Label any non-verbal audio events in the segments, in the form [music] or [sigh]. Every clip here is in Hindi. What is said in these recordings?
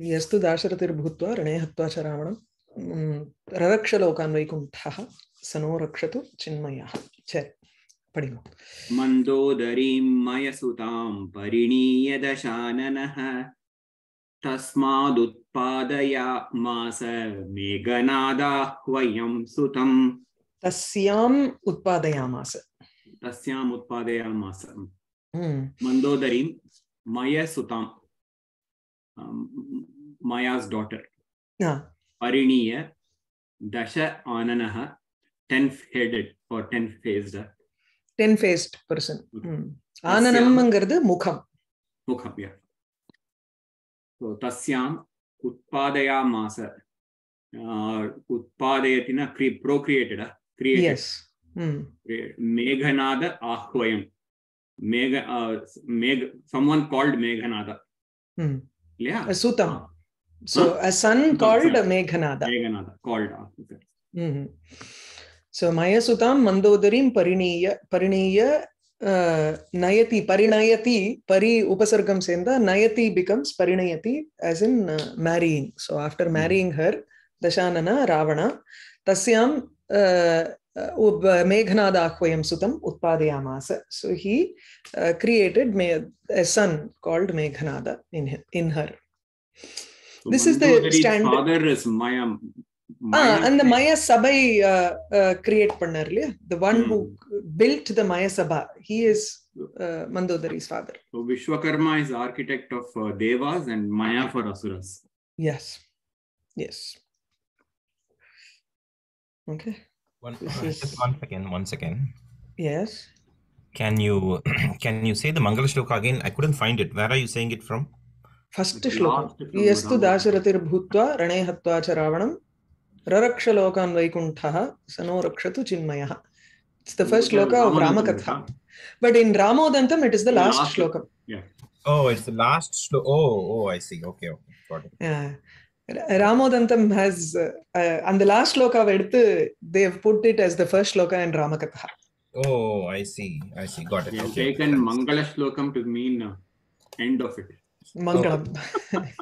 यस्तु दाशरथिर्भूत्वा रणे हत्वा च रावणं ररक्षलोकान् वैकुण्ठः स नो रक्षतु चिन्मयः। चरि पठिमु। मन्दोदरीं मयसुतां परिणीय दशाननः तस्मादुत्पादयामास मेघनादाह्वयं सुतं तस्याम् उत्पादयामास। तस्याम् उत्पादयामास। हम्म। मन्दोदरीं मयसुतां Maya's daughter. Yeah. Pariniya, Dasha Ananaha, 10 headed or 10 faced. 10 faced person. ஆனனம்ங்கிறது முகம் முகம் தஸ்யாம் உற்பத்தியா மாச உற்பத்தினா க்ரீ ப்ரோக்ரியேட்டடா கிரியேட் மேகநாத ஆஹ்வயம் மேக மேக சம்வன் கால்ட் மேகநாத இல்லையா சூத்தம் So huh? a son no, called Meghanada. Meghanada called. Okay. Mm-hmm. So Maya Sutam Mandodarim Pariniya Pariniya uh, Nayati Parinayati Pari Upasargam Senda Nayati becomes Parinayati as in uh, marrying. So after marrying mm-hmm. her, Dashanana Ravana Tasyam uh, मेघनादाह्वयं सुतम् उत्पादयामास so he created a son called Meghnad in in her in hi- in her So This is the Mandodari's standard- father is Maya. Ah Maya அந்த மய சபை கிரியேட் பண்ணார் இல்லையா the one who Hmm. Built the Maya Sabha he is Mandodari's father So Vishwakarma is architect of uh, Devas and Maya for Asuras. Yes yes okay One, This uh, is- just one second, one second. Yes Can you [clears throat] can you say the Mangala Shloka again? I couldn't find it. Where are you saying it from? First श्लोकम् यस्तु दाशरथिर्भूत्वा रणे हत्वा च रावणं ररक्षलोकान् वैकुण्ठः स नो रक्षतु चिन्मयः it's the first shloka of Ramakatha but in रामोदन्तम् it is the last श्लोकम् Oh, it's the last shlo- Oh, oh, I see. Okay, okay, got it. Yeah. Ramodantam has, uh, uh, and the last shloka, vedithu, they have put it as the first shloka in Ramakatha. Oh, I see. I see. Got it. They have okay. taken Mangala shlokam to mean uh, end of it. Manglam. Okay.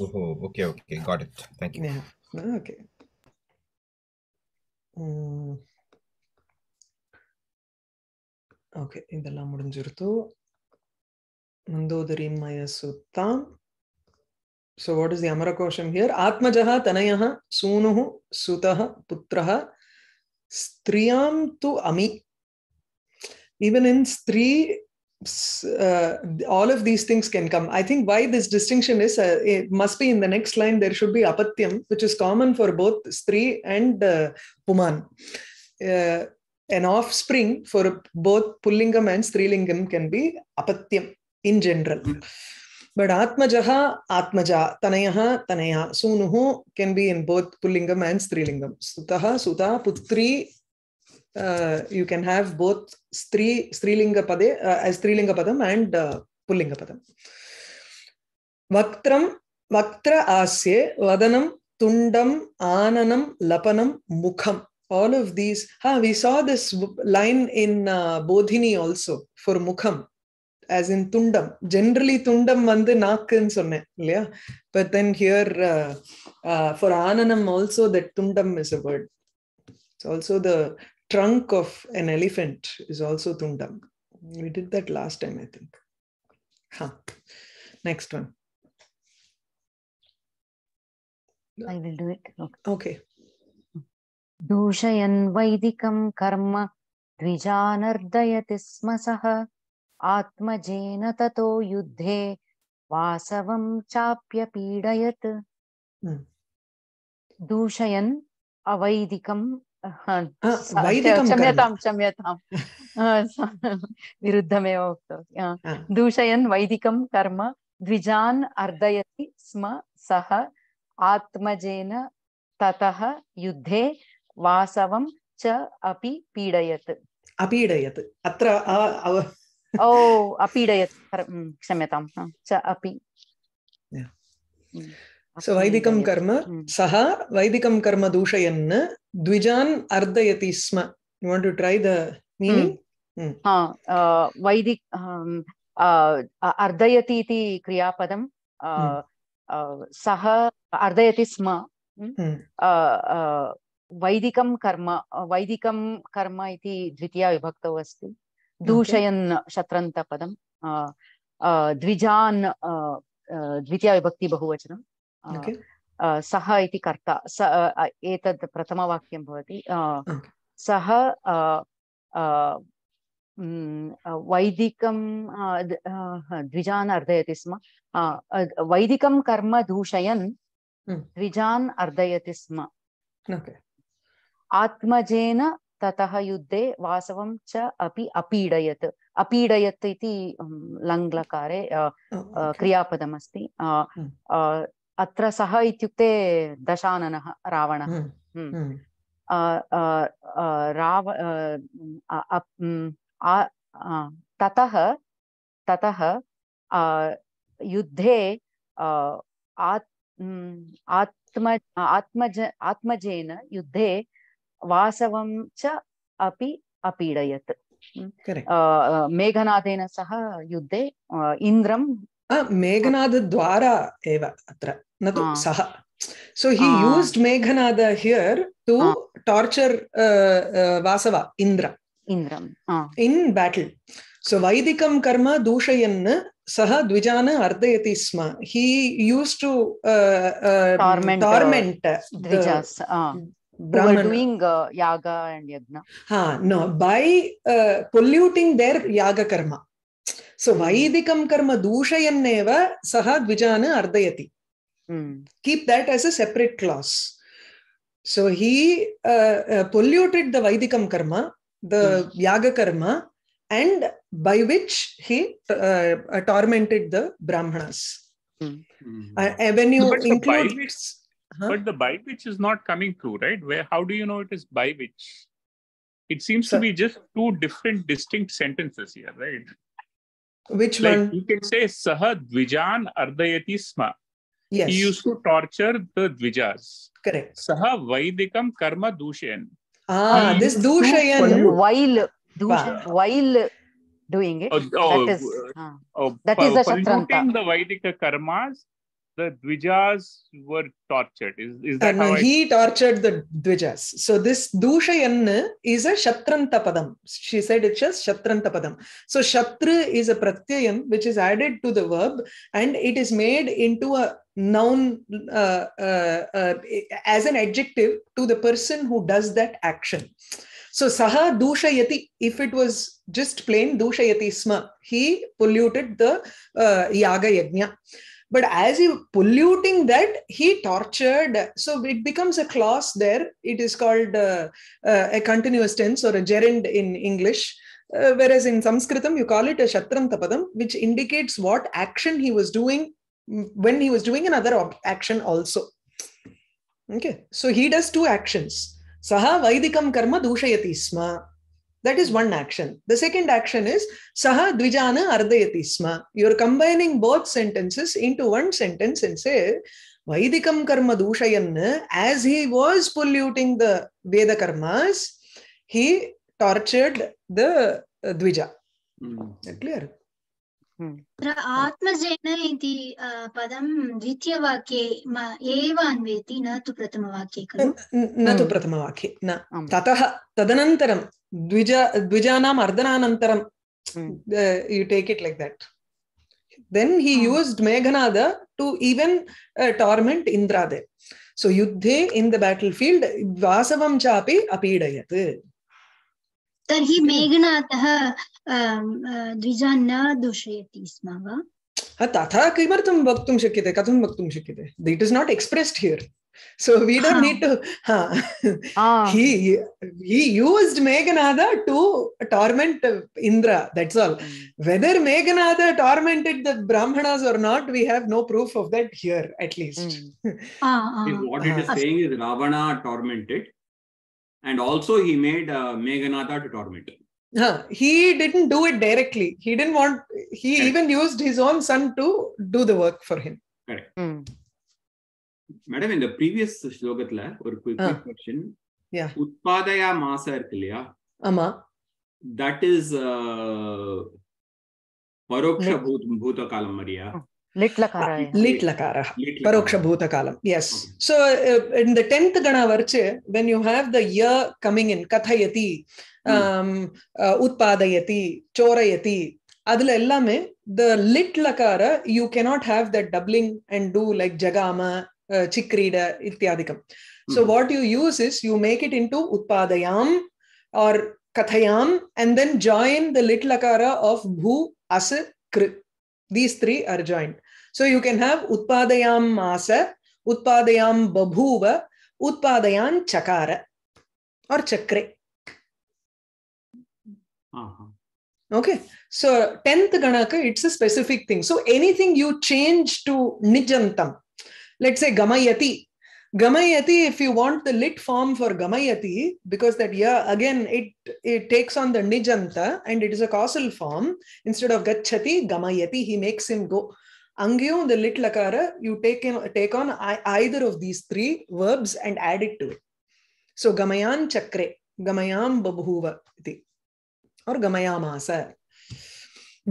oh, okay, okay, got it. Thank you. Yeah. Okay. Mm. Okay ಇದೆಲ್ಲ ಮುಡಿಂಜಿರ್ತು ಮುಂದೋದರಿ ಮಯ ಸುತ್ತ so what is the Amarakosham here ಆತ್ಮಜ ತನಯ ಸೂನು ಸುತ ಪುತ್ರ ಸ್ತ್ರೀಯಾಂ ತು ಅಮಿ ಈವನ್ ಇನ್ ಸ್ತ್ರೀ uh, all of these things can come. I think why this distinction is, uh, it must be in the next line, there should be Apatyam, which is common for both Stri and uh, Puman. Uh, an offspring for both Pullingam and Strilingam can be Apatyam in general. But Atmajaha, Atmaja, Tanayaha, Tanaya, Sunuhu can be in both Pullingam and Strilingam. Sutaha, Suta, Putri, uh, you can have both stri strilinga pade uh, as strilinga padam and uh, pullinga padam. Vaktram vaktra asye vadanam tundam ananam lapanam mukham. All of these ha we saw this line in uh, bodhini also for mukham as in tundam. Generally tundam vandu naakku sonneen illaya but then here uh, uh, for ananam also that tundam is a word. It's also the trunk of an elephant is also tundam we did that last time i think huh. next one I will do it. Okay. okay दूषयन् वैदिकं कर्म द्विजानर्दयति स्म सः आत्मजेन ततो युद्धे वासवं चाप्यपीडयत् Hmm. दूषयन् अवैदिकं Ah, स- वैदिकं क्षम्यतां क्षम्यतां आ, स- विरुद्धमेव उक्तवती. दूषयन् वैदिकं कर्म द्विजान् अर्दयति स्म सः आत्मजेन ततः युद्धे वासवं च अपि पीडयत्। अपीडयत्। अत्र ओ अपीडयत्। क्षम्यतां च अपि। So वैदिकं कर्म. सः वैदिकं कर्म दूषयन् द्विजान् अर्दयति स्म want to try the meaning? हा वैदिक अर्दयति इति क्रियापदं सः अर्धयति स्म वैदिकं कर्म वैदिकं कर्म इति द्वितीया विभक्तौ अस्ति दूषयन् शत्रन्तपदं द्विजान् द्वितीया विभक्ति बहुवचनं सः इति कर्ता स एतद् प्रथमवाक्यं भवति सः वैदिकं द्विजान् अर्धयति स्म वैदिकं कर्म दूषयन् Hmm. द्विजान् अर्धयति स्म आत्मजेन ततः युद्धे वासवं च अपि अपीडयत् अपीडयत् इति लङ्लकारे. क्रियापदमस्ति. अ, अत्र सः इत्युक्ते दशाननः रावणः। राव ततः ततः युद्धे अ, आत्म आत्मज आत्मजेन युद्धे वासवं च अपि अपीडयत्। अ, मेघनादेन सह युद्धे इन्द्रं Ah, Meghanada एव अत्र न तु Ah. सः so he Ah. used Meghanada here to Ah. torture uh, uh, Vasava Indra इन्द्रं in battle so Vaidikam karma dushayan सः द्विजान् अर्दयति स्म he used to uh, uh, Torment, uh, torment the द्विजास् uh, who were doing uh, yaga and yagna Ha, no, by uh, polluting their yaga karma. So, Hmm. Vaidikam karma dushayanneva saha dvijana ardayati. Hmm. Keep that as a separate clause. So, he uh, uh, polluted the Vaidikam karma, the yaga karma, and by which he uh, uh, tormented the Brahmanas. Mm. Uh, when you But the which, Huh? but the by which is not coming through, right? Where how do you know it is by which? It seems So- to be just two different distinct sentences here, right? Which Like one? you can say Saha Dvijan Ardayati Sma. Yes, He used to torture the Dvijas. correct. Saha Vaidikam Karma Dushayan. Ah, He this Dushayan. while Wow. while doing it Oh, oh, that is uh, ah, oh, That is the polluting Shatranta. the Vaidika karmas, the Dvijas were tortured. Is, is Uh, that no, how I he tortured the Dvijas. So this Dushayan is a Shatranta padam. She said it's just Shatranta padam. So Shatra is a pratyayam which is added to the verb and it is made into a noun uh, uh, uh, as an adjective to the person who does that action. So Saha Dushayati, if it was just plain Dushayati Sma, he polluted the uh, Yaga Yajna. But as he polluting that, he tortured. So it becomes a clause there. It is called uh, uh, a continuous tense or a gerund in English. Uh, whereas in Sanskritam, you call it a Shatrantapadam, which indicates what action he was doing mm, when he was doing another action also. Okay, so he does two actions. Saha Vaidikam Karma Dushayati Sma. That is one action. The second action is Saha Dvijana Ardayati Sma. You're combining both sentences into one sentence and say Vaidikam Karma Dushayan, as he was polluting the Veda Karmas, he tortured the uh, Dvija. Mm. Clear? आत्मजेन इति अ, पदं द्वितीयवाक्ये एव अन्वयति न तु प्रथमवाक्ये खलु न तु Hmm. प्रथमवाक्ये न. ततः तदनन्तरं द्विज द्विजानाम् अर्धनानन्तरं Hmm. uh, you take it like that then he Ah. used meghanada to even uh, torment indra there so yuddhe in the battlefield vasavam chapi apidayat तर्हि मेघनाथः अ, द्विजान् न दूषयति स्म वा हा, तथा किमर्थं वक्तुं शक्यते कथं वक्तुं शक्यते it is not expressed here so we don't Ah. need to ha. [laughs] Ah. he he used meghanada to torment indra that's all Hmm. whether meghanada tormented the brahmanas or not we have no proof of that here at least. Ah, ah, Is what it is Ah. saying is Ravana tormented, and also he made uh, Meghanada to torment. Huh, he didn't do it directly he didn't want he Correct. even used his own son to do the work for him Hmm. Madam இந்த ப்ரீவியஸ் ஸ்லோகத்துல ஒரு குவிக் கொஸ்டின் உற்பாதயா மாசா இருக்கு இல்லையா ஆமா தட் இஸ் பரோக்ஷ பூத் பூத காலம் மாதிரியா lit lakara lit lakara paroksha bhuta kalam yes so uh, in the 10th gana varche when you have the year coming in kathayati um uh, utpadayati chorayati அதுல எல்லாமே த லிட் லக்கார you cannot have the doubling and do like ஜகாம uh, chikrida ityadikam so Mhm. what you use is you make it into utpadayam or kathayam and then join the lit lakara of bhu as kr these three are joined so you can have utpadayam masa utpadayam babhuva utpadayan chakara or chakre Uh-huh. okay so 10th ganaka it's a specific thing so anything you change to nijantam let's say gamayati gamayati if you want the lit form for gamayati because that yeah again it it takes on the nijanta and it is a causal form instead of gachati gamayati he makes him go angyo the lit lakara you take in, take on ei- either of these three verbs and add it to it so gamayan chakre gamayam babhuva iti or gamayamasa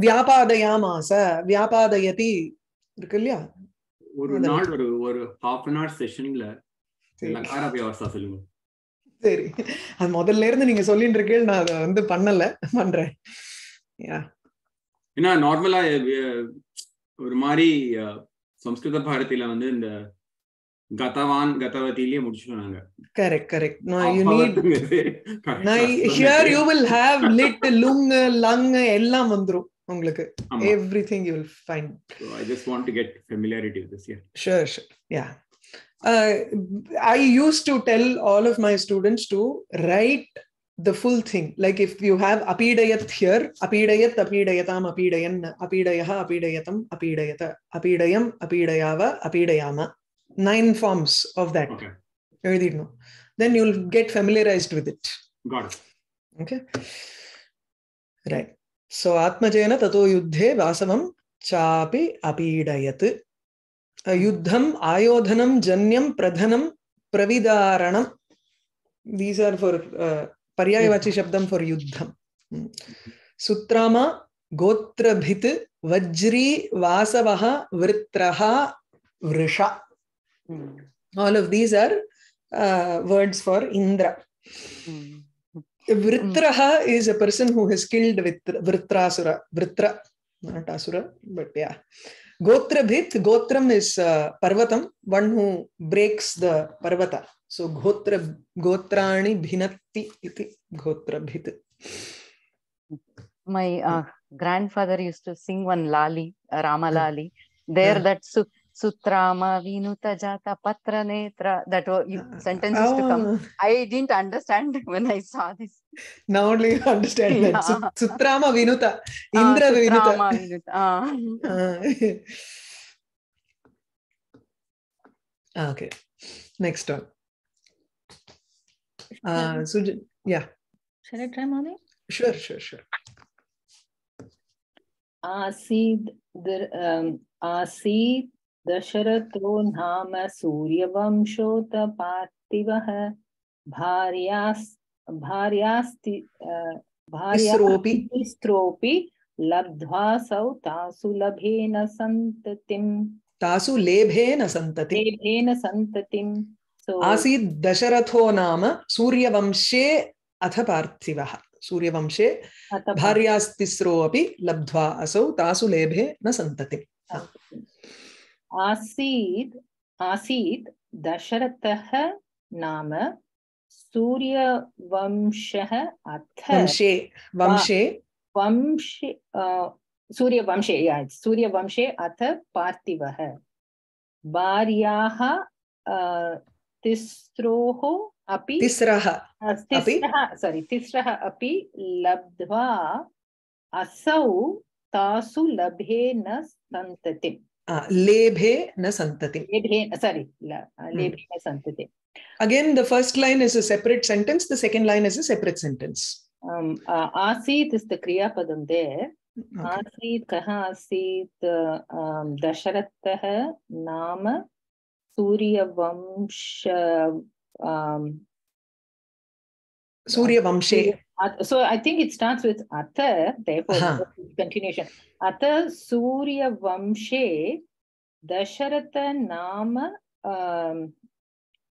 வியாபாதயாமாச வியாபாதயதி இருக்கு இல்லையா ஒரு. நாள் ஒரு ஒரு ஹாஃப் அன் ஹவர் செஷன்ல சரி. லகார வியவஸ்தா சொல்லுங்க. சரி. அது முதல்ல இருந்து நீங்க சொல்லிட்டு இருக்கீங்க நான் அதை வந்து பண்ணல பண்றேன். ஏன்னா நார்மலா ஒரு மாதிரி சம்ஸ்கிருத பாரதியில வந்து இந்த கதவான் கதவதிலேயே முடிச்சிட்டோம் நாங்க. Correct correct no Half you need ah here you. Will have lid லுங் லங் எல்லாம் வந்துரும். உங்களுக்கு ஆமா. Everything you will find So I just want to get familiarity with this. Yeah. Sure, sure. Yeah. Uh, I used to tell all of my students to write the full thing. Like if you have apidayat here, apidayat, apidayatam, apidayan, apidayaha, apidayatam, apidayata, apidayam, apidayava, apidayama. Nine forms of that. Okay. எழுதிடணும். Then you'll get familiarized with it. Got it. Okay. Right. So आत्मजेन ततो युद्धे वासवं चापि अपीडयत्। hmm. युद्धम आयोधनम जन्यम प्रधनम प्रविदारण दीज आर फॉर पर्यायवाची शब्द फॉर युद्धम। hmm. सुत्रामा गोत्रभित वज्री वासव वृत्र वृष। All of these are words for Indra. hmm. Vritraha is a person who is killed with Vritrasura. Vritra, not Asura, but yeah. Gotrabhit, Gotram is uh, Parvatam, one who breaks the Parvata. So Gotra, Gotrani Bhinatti iti Gotrabhit. My uh, grandfather used to sing one lali, Rama Lali. There, Hmm. that su- Sutrama Vinuta Jata Patra Netra, that wa- you- sentence used to come. Oh, I didn't understand when I saw this. now only you understand that. Yeah. Sut- Sutrama Vinuta. Ah, Indra Sutrama Vinuta. Vinuta. ah. Ah, okay. Next one. Uh, Sujan, yeah, Shall I try, Mami? sure, sure, sure. आसीद् आसीत् दशरथो नाम सूर्यवंशोतपार्थिवः भार्यास् भार्यास्ति भार्यास्त्रोऽपि लब्ध्वासौ तासु लभेन सन्ततिम्। तासु लेभेन सन्तति लेभेन सन्ततिम्। So, आसीत् दशरथो नाम सूर्यवंशे अथ पार्थिवः। सूर्यवंशे भार्यास्तिस्रो अपि लब्ध्वा असौ तासु लेभे न सन्तति आसीत् आसीत् दशरथः नाम सूर्यवंशः अथ। वंशे वंशे। वंश सूर्यवंशे सूर्यवंशे अथ पार्थिवः। भार्याः तिस्रोः अपि तिस्रः तिस्रः सारी तिस्रः अपि लब्ध्वा असौ तासु लभे न सन्ततिम्। लेभे न संतति। लेभे सॉरी लेभे न संतति। Again um, the first line is a separate sentence the second line is a separate sentence आसीत इज़ द क्रियापदम दे। आसीत कह आसीत? दशरथः नाम Suryavansh सूर्यवंशे At- so I think it starts with Atha, therefore Uh-huh. continuation. Atha Surya Vamshe Dasharath नाम um,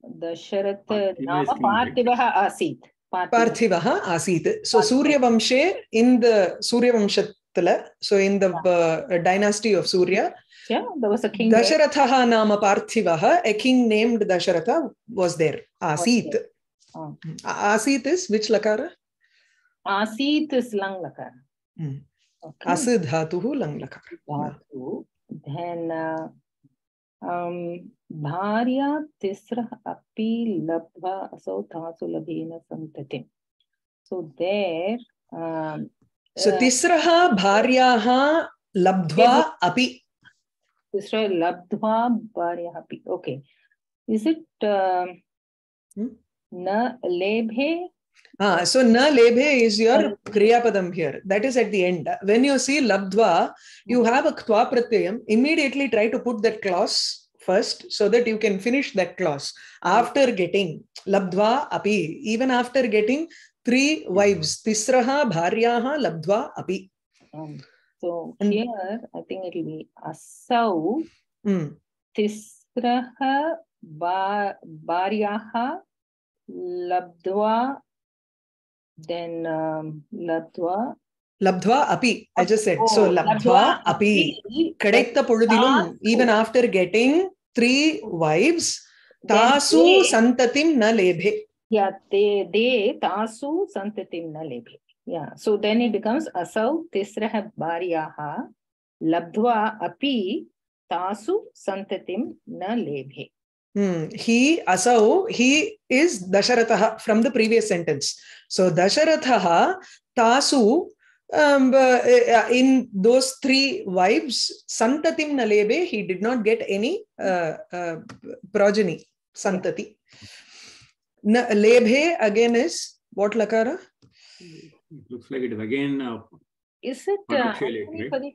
दशरथ Parthiva नाम is king, right? पार्थिवः आसीत् पार्थिवः Parthivah Asit. So Surya Vamshe in the Surya Vamshatala, so in the uh, dynasty of Surya, Yeah, there was a king there. Dasharatha आसीत इस विच लकार? आसीत इस लंग लकार। हम्म। अस धातु हु लंग लकार। धातु धन भार्या तिस्र अपि लब्ध असो धातु लभेन संतति सो देर सो तिस्र भार्या लब्ध्वा अपि तिस्र लब्ध्वा भार्या अपि। Okay is it Na lebhe. Ah, so na lebhe is your kriyapadam here. That is at the end. When you see labdva, you hmm. have a ktva pratyayam. Immediately try to put that clause first so that you can finish that clause. Hmm. After getting labdva api, even after getting three hmm. wives, tisraha bharyaha labdva api. Um, so here, I think it will be asau mm. tisraha ba, bharyaha labdhva, then um, labdhva. Labdhva api. I just said oh, so. Labdhva api. Kadaitha poludilum. Even after getting three wives, tasu santatim na lebhe. Yeah, they they tasu santatim na lebhe. Yeah. So then it becomes asau tisrah bariyaha labdhva api tasu santatim na lebhe. Hmm. He asau, he is Dasharatha from the previous sentence. So Dasharatha tasu um, uh, in those three wives, Santatim Nalebe, he did not get any uh, uh, progeny, Santati. Na, lebhe again is what lakara? It looks like it is again uh, Is it uh, right?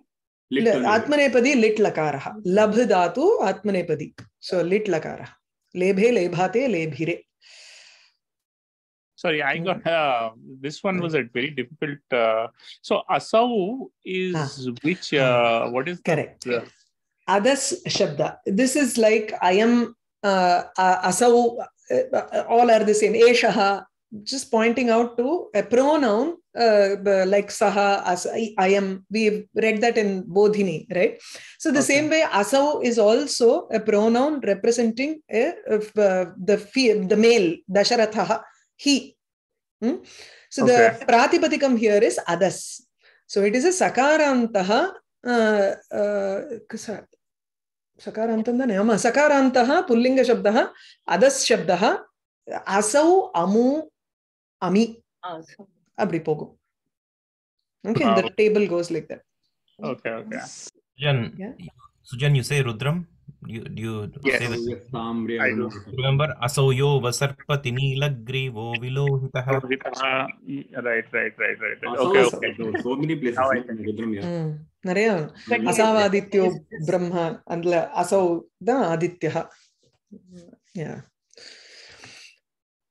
Atmanepadi lit lakara. Labh dhatu Atmanepadi. So lit lakara. Lebhe lebhate lebhire. Sorry, I got uh, this one was a very difficult. Uh, so Asau is ah. which? Uh, what is Correct. the Adas Shabda. This is like I am uh, uh, Asau, uh, all are the same. Eshaha, just pointing out to a pronoun uh, like saha, as I, I am. We've read that in Bodhini, right? So the okay. same way, asau is also a pronoun representing a, uh, the the male dasharatha, he. Hmm? So okay. the pratipatikam here is adas. So it is a sakarantaha. Uh, uh, ಸಕಾರಾಂತಂದಾನೆ ಆಮ ಸಕಾರಾಂತಹ ಪುಲ್ಲಿಂಗ adas ಅದಸ್ ಶಬ್ದ ಅಸೌ अमि Ah, so- அப்படி போகும் okay Wow. the table goes like that okay, okay. Sujan, Yeah. Sujan, you say Rudram? You, do you Yes. say the Yes, Samri, I I don't do. know. Remember, Asauyo vasarpati neelagrivo vilohitah. Uh, right, right, right, right. right. Asau Okay, is- okay. so- so many places. Now I no, Rudram, yeah. ம், நிறைய But yes, அசாவாதித்யோ this- this- பிரம்ம அதுல அசௌ தான் Aditya yeah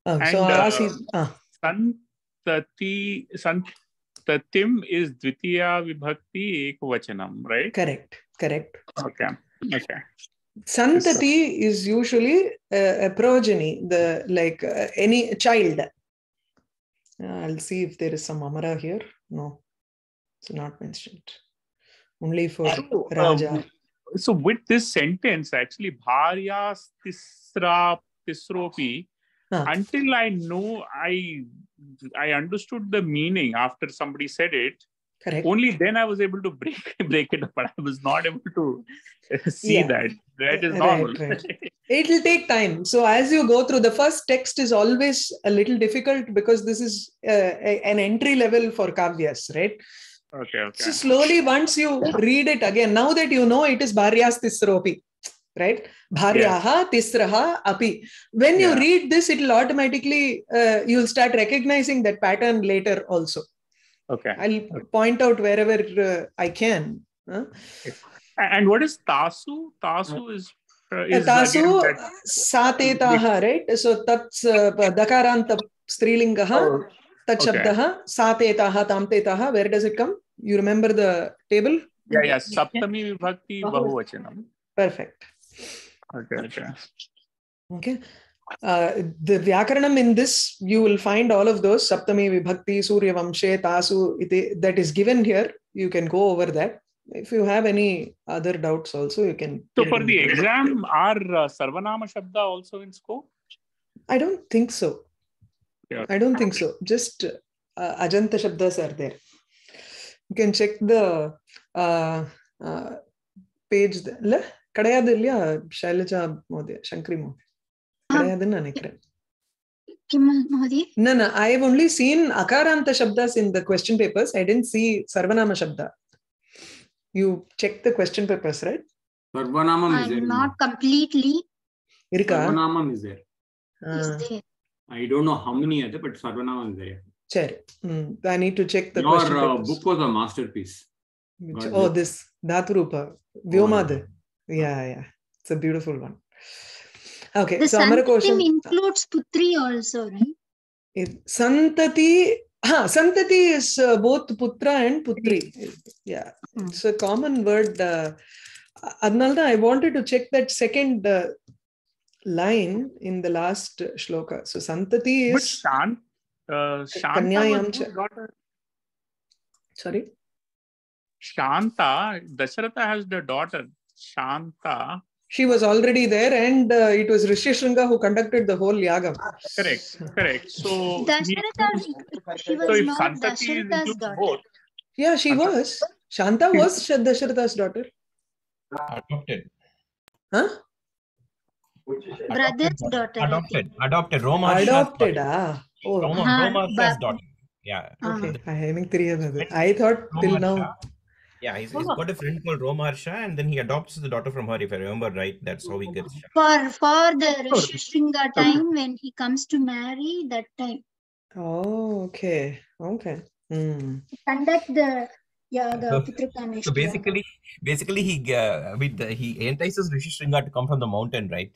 uh, so And, uh, ஆசி ah, Santati, Santatim is Dvitiya Vibhakti Ekvachanam, right? correct correct Okay, okay. santati is usually a, a progeny the like uh, any child Uh, i'll see if there is some amara here no it's not mentioned only for So, raja um, so with this sentence, actually, Bharyas Tisra Tisropi, Ah. until I know I I understood the meaning after somebody said it, correct only then I was able to break [laughs] break it up, but I was not able to [laughs] see Yeah. that. That is Right, normal. right. [laughs] it will take time so as you go through the first text is always a little difficult because this is uh, a- an entry level for kavyas right okay, okay. so slowly once you read it again now that you know it is bharyas tisropi right bharyaha tisraha api when you Yeah. read this it will automatically uh, you'll start recognizing that pattern later also okay. i'll okay. point out wherever uh, i can huh? And what is Tasu? Tasu is uh, is तासु that- right so तत् दकारान्त स्त्रीलिङ्गः Oh, तत् okay. शब्दः सातेताः ताम्तेताः where does it come you remember the table yeah, yeah. Saptami Vibhakti Bahu- Bahuvachanam. perfect. Okay. Okay. Okay. Uh, the Vyakaranam in this, you will find all of those Saptami, Vibhakti, Surya Vamshe, Tasu, iti, that is given here. You can go over that. If you have any other doubts, also you can. So for the exam, are uh, Sarvanama Shabda also in scope? I don't think so. Yeah. I don't think so. Just uh, Ajanta Shabdas are there. You can check the uh, uh, page. There. கிடையாது இல்லையா ஷைலஜா மோதி சங்கரி மோதி கிடையாதுன்னு நினைக்கிறேன் No, no. I have only seen Akaranta Shabdas in the question papers. I didn't see Sarvanama Shabda. You checked the question papers, right? Sarvanamam is there. Not completely. Irka? Sarvanamam is there. Uh, is there. I don't know how many are there, but Sarvanamam is there. Chair. Mm, I need to check the Your, question papers. Your uh, book was a masterpiece. Which, oh, this Dhaturupa. Vyomada. Oh, Yeah, yeah. It's a beautiful one. Okay, The so Amarakosham. Santatim includes Putri also, right? it- Santati. Ha, Santati is uh, both Putra and Putri. Yeah, Hmm. it's a common word. Uh, Adnalda, I wanted to check that second uh, line in the last shloka. So Santati is But is. Shant, uh, Shanta Kanyayam was daughter? Sorry. Shanta, Dasharatha has the daughter. Shanta. She was already there, and uh, it was Rishi Shringa who conducted the whole yaga. Correct, correct. So, Dasharatha, she was so if not Dasharatha's daughter. Both, yeah, she Shanta. was. Shanta hmm. was Dasharatha's daughter. Adopted. Huh? Brother's daughter. Adopted. Adopted. Roma. Adopted. Ah. Oh. Roma, Roma's daughter. Yeah. Okay. Ah. I think three I thought till now. Harsha. Yeah, he's, he's got a friend called Roma Harsha, and then he adopts the daughter from her, if I remember right. That's how he gets Shanta. For for the Rishi Shringa time when he comes to marry, that time Oh, okay. Okay. Hmm. conduct the yaga So- Putrakameshwara. So basically, basically he uh, with the, he entices Rishi Shringa to come from the mountain, right?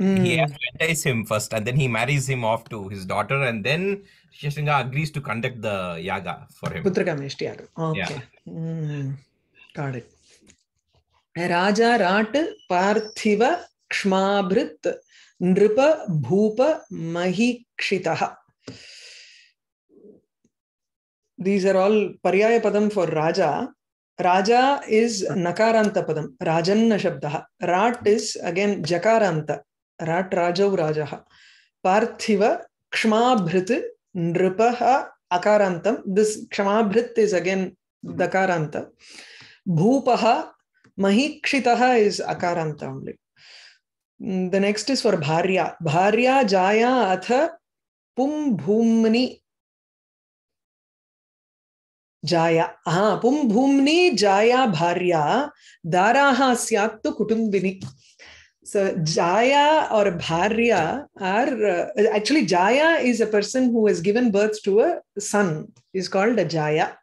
He Hmm. has to entice him first, and then he marries him off to his daughter, and then Rishi Shringa agrees to conduct the yaga for him. Putrakameshti yagam. Okay. Hmm. Got it. Raja Rat Parthiva Kshmabhrit Nripa Bhupa Mahikshitaha. These are all Paryaya Padam for Raja. Raja is Nakaranta Padam, Rajanna Shabdaha. Rat is again Jakaranta, Rat Rajau Rajaha. Parthiva Kshmabhrit Nripaha Akarantam. This Kshmabhrit is again Dakaranta. Bhupaha Mahikshitaha is Akaranta only. Mm, The next is for Bharya. Bharya Jaya Atha Pum Bhumni Jaya. Ah, Pum Bhumni Jaya Bharya Daraha Syattu Kutumbini. So Jaya or Bharya are uh, actually Jaya is a person who has given birth to a son. Is called a Jaya.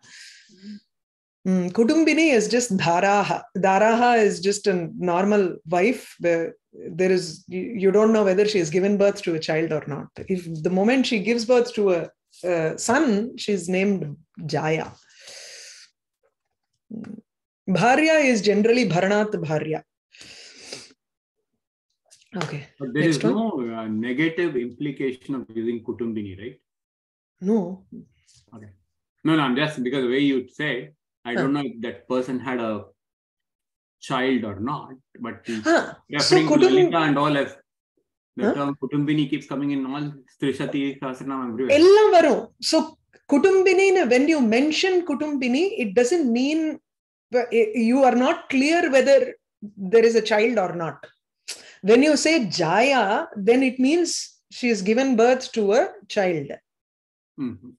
Mm, Kutumbini is just Dharaha. Dharaha is just a normal wife. Where there is you, you don't know whether she has given birth to a child or not. If the moment she gives birth to a, a son, she's named Jaya. Bharya is generally Bharanat Bharya. Okay. But there Next is one. no uh, negative implication of using Kutumbini, right? No. Okay. No, no, I'm just because the way you say, I Huh. don't know if that person had a child or not, but he's Ah, so referring to Kutum, Lalita and all as the Huh? term Kutumbini keeps coming in all Strishati, Sahasranam, everywhere. எல்லாம் வரும் so kutumbini when you mention kutumbini it doesn't mean you are not clear whether there is a child or not when you say jaya then it means she has given birth to a child Mhm.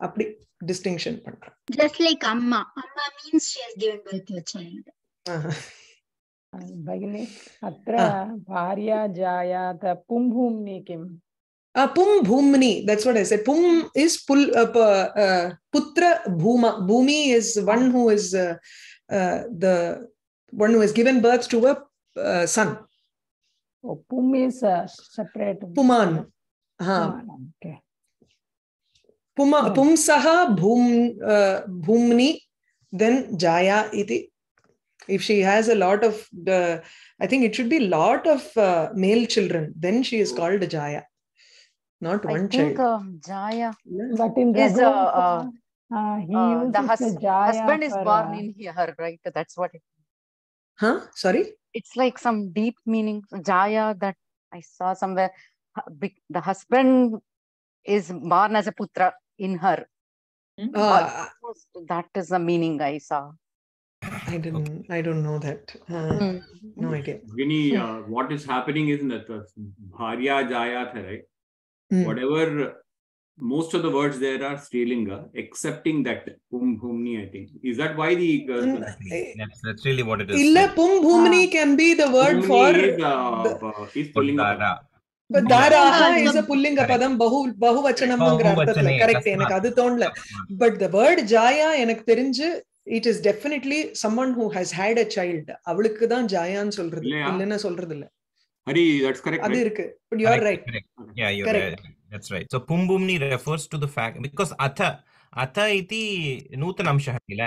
அப்படி distinction பண்றேன் Just like Amma. Amma means she has given birth to a child. ஆஹா. भगिनि अत्र हा. भार्या जायात पुंभूम्नि किम् Uh, pum bhumni that's what i said pum is pul uh, pa- uh, putra bhuma bhumi is one who is uh, uh, the one who has given birth to a Puma, Pumsaha bhum, uh, Bhumni, then Jaya iti. If she has a lot of, uh, I think it should be lot of uh, male children, then she is hmm. called Jaya, not one I think, child. Um, Jaya. But in is, uh, uh, the hus- husband is born in her, right? That's what it Huh? Sorry? It's like some deep meaning. Jaya that I saw somewhere. The husband is born as a putra in her. Uh, That is the meaning I saw. I didn't. I don't know that. Uh, Mm. No idea. Vinny, uh, what is happening is that uh, Bharya Jaya tha, right? Mm. Whatever, most of the words there are Strilinga, excepting that Pum Humni, I think. Is that why the. Uh, Mm, the- That's, that's really what it is. Illa Pum Bhumini can be the word Humni for. is, uh, the- uh, is Pullinga. தாராஹா புல்லிங்க பதம் பகு கரெக்ட் எனக்கு அது தோணல. பட் த வேர்ட் ஜாயா எனக்கு தெரிஞ்சு it is definitely someone who has had a child அவளுக்கு தான் ஜாயான்னு சொல்றது இல்லைன்னு சொல்றது இல்ல ஹரி தட்ஸ் கரெக்ட் அது இருக்கு. But you are right yeah you are that's right so பும்பும்னி refers to the fact because அத அத இதி நூதன அம்ச ஹரில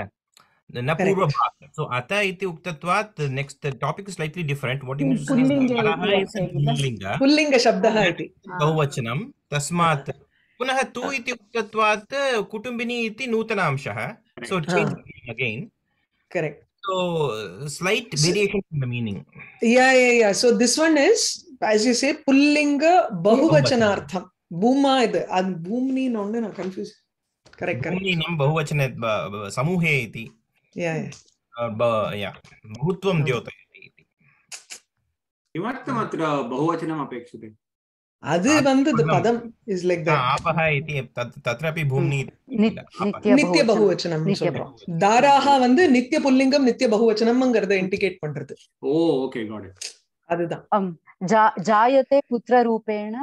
न पूर्व सो अतः इति उक्तत्वात् next topic is slightly different what is पुल्लिङ्ग पुल्लिङ्गशब्दः इति बहुवचनं तस्मात् पुनः तु इति उक्तत्वात् कुटुम्बिनी इति नूतनांशः so again correct So slight variation in the meaning. Yeah, yeah, yeah. So this one is, as you say, pullinga bahuvachanartham. Bhuma idu. Ad bhumni nonde na confused. Correct, correct. Bhumni nam bahuvachane samoohe iti. बहुत्वं द्योतयति इति किमर्थमत्र बहुवचनम् अपेक्षते अद् वन्द् पदम् इस् लैक् आपः इति तत्रापि भूम्नि நித்தியபகுவச்சனம் தாராக வந்து நித்திய புல்லிங்கம் நித்திய பகுவச்சனம்ங்கிறத இண்டிகேட் பண்றது ஓ ஓகே காட் இட் அதுதான் ஜாயதே புத்திர ரூபேண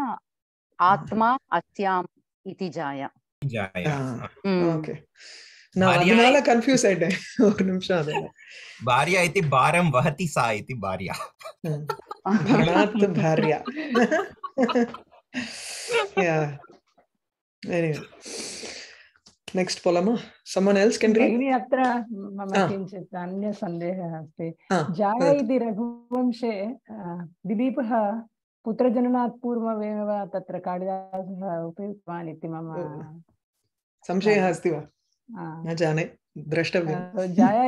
ஆத்மா அஸ்யாம் இதி ஜாயா ஜாயா ஓகே ಅದನಾಲ ಕನ್ಫ್ಯೂಸ್ ಅಯ್ಯೆ ಒಂದು ನಿಮಿಷ ಅದಲ್ಲ ಭಾರ್ಯ रघुवंशे दिलीपः पुत्रजननात् पूर्वमेव तत्र कालिदासः उपयुक्तवान् इति वा न जाने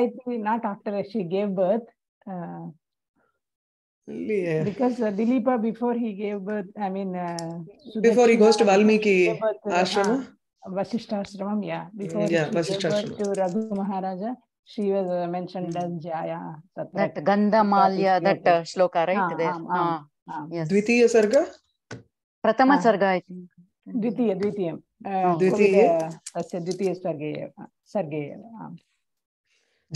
iti not after she gave birth, uh, Yeah. because uh, Dilipa before he gave birth, I mean, uh, Before he goes to Valmiki birth to- Ashrama? ah, Vasishtashramam, yeah. Before yeah, she gave birth to Raghu Maharaja, she was uh, mentioned as Jaya. Tatra. That Gandhamalya, that uh, shloka, right Ah, there. am. Ah, Ah, yes. द्वितीय सर्ग Prathama Ah. sarga, I think. द्वितीय द्वितीयं Oh. द्वितीये तस्य द्वितीयसर्गे एव सर्गे एव आम्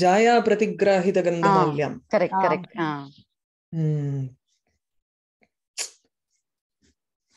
जाया प्रतिग्राहितगन्धमाल्यम् Correct, Ah. correct. Ah. Hmm.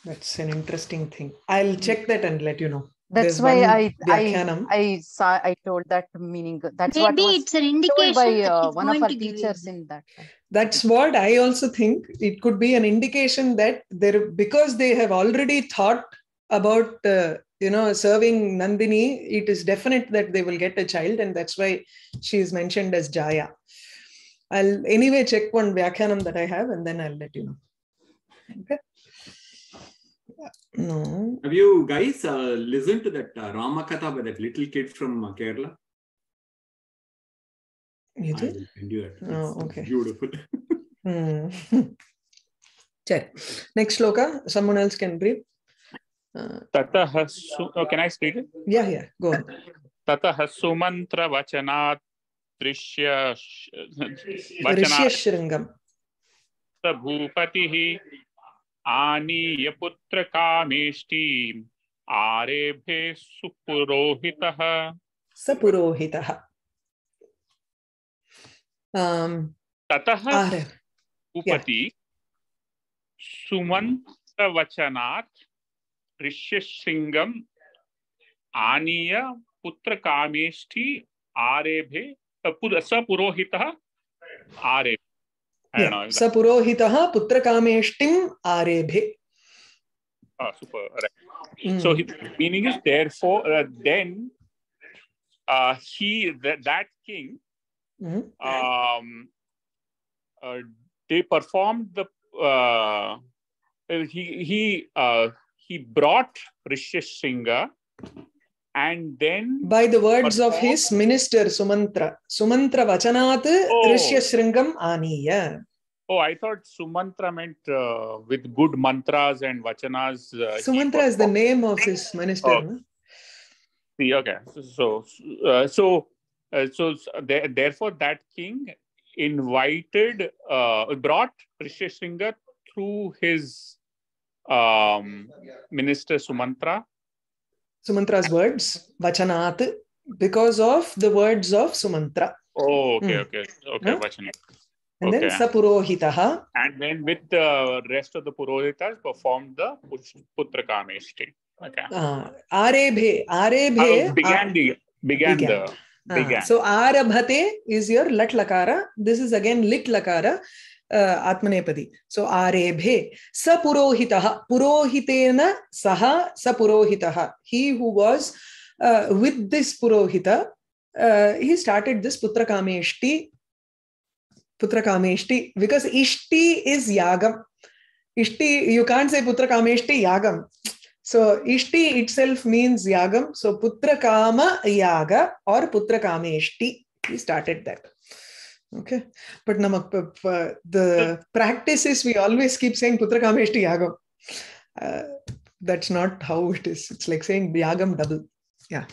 That's an interesting thing. I'll check that and let you know. That's There's why one I, I, Vyakhyanam. I saw, I told that meaning. That's what Maybe was it's an told indication by that uh, he's one of going our to give you. teachers in that. That's what I also think. It could be an indication that there, because they have already thought about, uh, you know, serving Nandini, it is definite that they will get a child, and that's why she is mentioned as Jaya. I'll anyway check one Vyakhyanam that I have, and then I'll let you know. Okay. No. Have you guys uh, listened to that uh, Ramakatha by that little kid from uh, Kerala? You did? will send you that. Oh, okay. Beautiful. [laughs] [laughs] Sure. Next sloka, someone else can read. ततः सु- oh, it? yeah, yeah, go on. ततः दृश्य वचनात् ऋष्यशृङ्गम् भूपतिः आनीय पुत्रकामेष्टीम् आरेभे सुपुरोहितः स पुरोहितः um, ततः सुमन्त्रवचनात् ऋष्यशृङ्गम् आनीय पुत्रकामेष्टि आरेभे अ, पुर- स पुरोहितः आरेभे I don't know if स आरेभे uh, super, right. Mm. So his meaning is therefore uh, then uh, he that, that king Mhm. um, uh, they performed the uh, uh, he he uh, he brought Rishyasringa and then By the words of his minister Sumantra. Sumantra Vachanat Oh. Rishyasringam Aniya. oh I thought Sumantra meant uh, with good mantras and vachanas. Uh, Sumantra is the name of his minister. Oh. no? See, okay. So, so, uh, so, uh, so s- there, therefore, that king invited, uh, brought Rishyasringa through his um, minister Sumantra. Sumantra's words, Vachanat, because of the words of Sumantra. Oh, okay, Hmm. okay, okay, Huh? Vachana. And then Okay. Sapurohitaha. And then with the rest of the Purohitas performed the Push- Putra Kameshti. Okay. Uh, Arebhe. Arebhe. Uh, began the began, began. the Ah, began. so Arabhate is your lat lakara. This is again lit lakara. आत्मनेपदि। सो आरेभे स पुरोहितः पुरोहितेन सः स पुरोहितः हि who was with this purohit he started this पुत्रकामेष्टि पुत्रकामेष्टि बिकास् इष्टि इज़ यागम। इष्टि यु काण्ट् से पुत्रकामेष्टि यागम्। सो इष्टि इट् सेल्फ् मीन्स् यागम। सो पुत्र काम याग और पुत्र कामेष्टि started that Okay. But nama, p- p- the practice is we always keep saying Putra Kameshti Yagam. Uh, that's not how it is. It's like saying Yagam double. Yeah.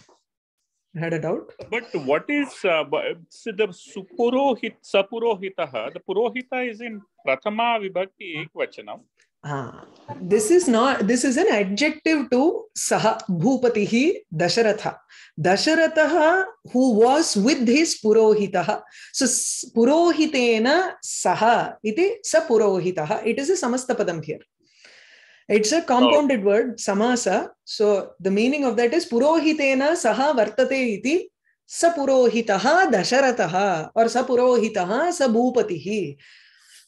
Had a doubt? But what is uh, so the Supurohit Sapurohitaha? The Purohita is in Prathama Vibhakti Ekvachanam. This is not this is an adjective to सह Bhupathi Dasharatha. Dasharatha who was with his purohit. So, पुरोहितेन सह स पुरोहित इट इज़ अ समस्त पदम here it's a compounded word समास। So the meaning of that is पुरोहितेन सह वर्तते इति स पुरोहित दशरथ। और स पुरोहित स Bhupathi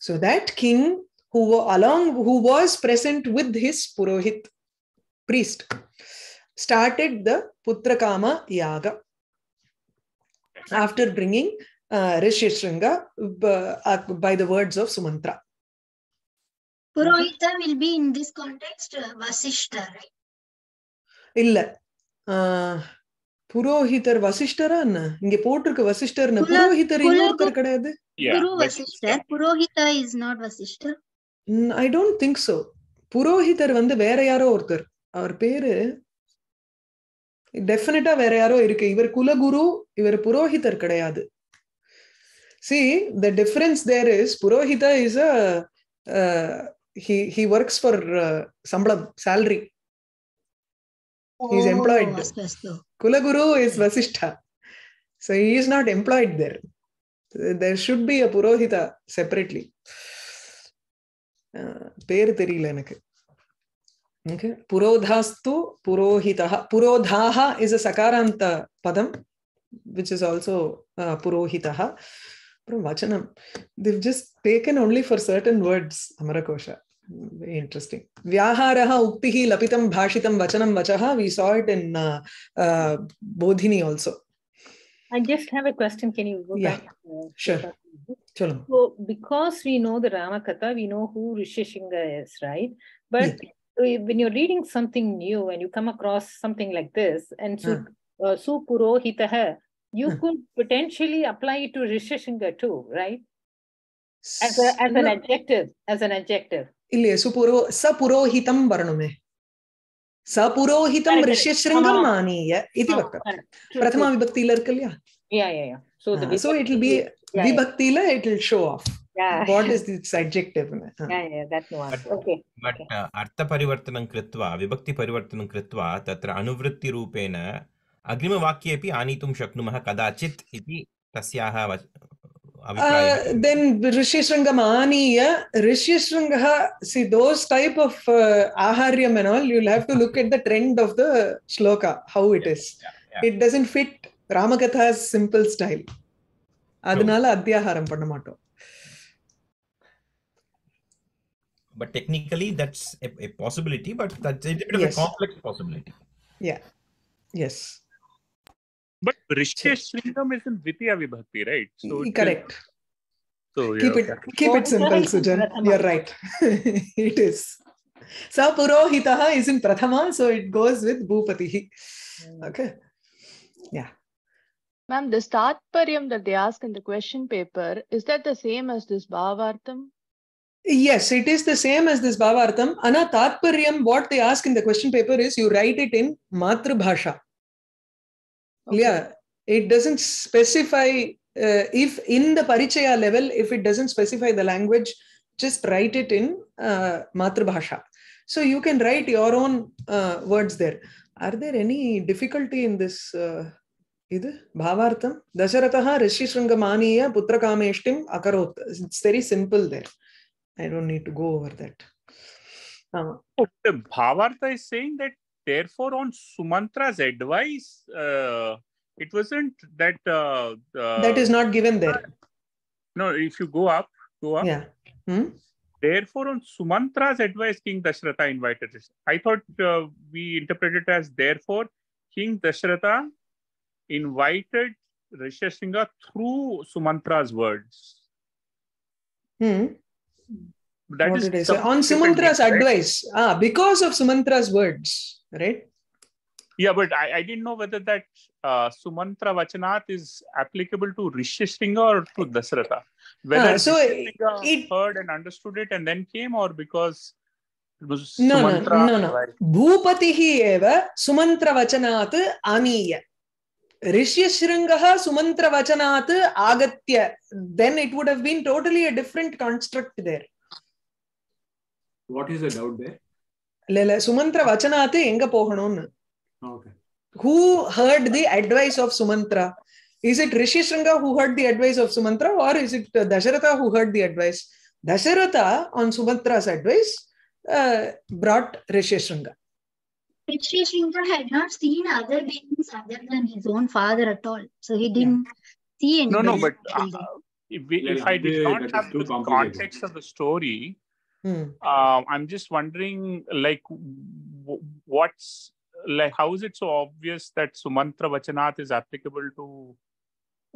so that king who wa- along who was present with his purohit priest started the putrakama yaga after bringing uh, Rishyasringa b- uh, by the words of Sumantra. Purohita will be in this context uh, Vasishta, right? இல்ல ஆஹ், புரோஹிதர் வசிஷ்டரா என்ன இங்க போட்டிருக்கு வசிஷ்டர்னு குல- புரோஹிதர் குல- இன்னொருத்தர் கிடையாது Yeah. Guru that's- Vasishta. I don't think so புரோஹிதர் வந்து வேற யாரோ ஒருத்தர். அவர் பேரு டெஃபினட்டா வேற யாரோ இருக்கு. இவர் குலகுரு இவர் புரோஹிதர் கிடையாது. See the difference there is purohita is a he he works for sambalam salary is employed kulaguru is Vasishta. So he is not employed there there should be a purohita separately பேரு தெரியல எனக்கு okay purodhastu purohitah purodhaha is a sakaranta padam which is also uh, purohitah from vachanam they've just taken only for certain words amarakosha very interesting vyaharaha uktihi lapitam bhashitam vachanam vachaha we saw it in uh, uh, bodhini also I just have a question. Can you go Yeah, back? uh, sure. Prakash? சொல்லுங்க So, because we know the Ramakatha, we know who Rishishinga is, right? But uh, when you're reading something new and you come across something like this, and su, uh, Supurohitaha, you Hmm. could potentially apply it to Rishishinga too, right? As, a, as an No, adjective, as an adjective. இல்லையே சுபுரோ சபுரோஹிதம் வரணுமே சபுரோஹிதம் Correct, correct. ரிஷ்யசிருங்கம் ஆமா. ஆனீய இது Oh, வக்கம் correct. True, பிரதமா true. விபக்தியில இருக்கு இல்லையா Yeah, yeah, yeah. So the so it will be right. vibhaktila it will show off yeah. what is its adjective yeah, yeah, that nuance. But, okay. but okay. uh, अर्थपरिवर्तनं कृत्वा विभक्तिपरिवर्तनं कृत्वा तत्र अनुवृत्तिरूपेण अग्रिमवाक्येपि आनीतुं शक्नुमः कदाचित् इति तस्याः then Rishishringam Aniya, Rishishringaha, see those type of uh, aharyam and all, you'll have to look at the trend of the shloka, how it yeah, is. Yeah, yeah. It doesn't fit Ramakatha's simple style. அதனால அத்தியாகாரம் பண்ண மாட்டோம் But technically, that's a, a possibility, but that's a bit of Yes. a complex possibility. Yeah. Yes. But Rishyasringam is in Dvitiya Vibhakti, right? So it is- correct So yeah, keep it okay. keep it simple sujan you're right it is sa purohitah is in prathama so it goes with bhupatihi okay Ma'am, this Tatparyam that they ask in the question paper, is that the same as this Bhavartham? Yes, it is the same as this Bhavartham. Ana Tatparyam, what they ask in the question paper is you write it in Matru Bhasha. Okay. Yeah, it doesn't specify uh, if in the Parichaya level, if it doesn't specify the language, just write it in uh, Matru Bhasha. So you can write your own uh, words there. Are there any difficulty in this? Uh, இது பாவார்த்தம் தசரதா ரிஷிசிருங்கம் ஆனீய புத்திரகாமேஷ்டிம் அகரோத் it's very simple there I don't need to go over that ஆமா bhavartha is saying that therefore on sumantra's advice uh, it wasn't that uh, uh, that is not given there no if you go up go up yeah hmm? therefore on sumantra's advice king dashratha invited us i thought uh, we interpreted it as therefore king dashratha invited Rishi Singha through Sumantra's words. Hmm. That what is on Sumantra's right? advice. Ah, because of Sumantra's words, right? Yeah, but I, I didn't know whether that uh, Sumantra Vachanath is applicable to Rishi Singha or to Dasaratha. Whether ah, so it, heard and understood it and then came, or because no, no, no, no. Bhupatihi eva Sumantra Vachanath aniya. Rishyashringa சுமந்திரவச்சனாத் ஆகத்திய then it would have been totally a different construct there what is the doubt there இல்ல இல்ல சுமந்திர வச்சனாத் எங்க போகணும்னு? Who heard the advice of Sumantra? Is it Rishyashringa who heard the advice of Sumantra or is it Dasharatha who heard the advice Dasharatha on Sumantra's advice brought Rishyashringa Rishi Shringa. Had not seen other beings other than his own father at all. So he didn't see any. No, no, but uh, if, we, Yeah, if I did not is have the context of the story, Hmm. um, I'm just wondering, like, what's like, how is it so obvious that Sumantra Vachanath is applicable to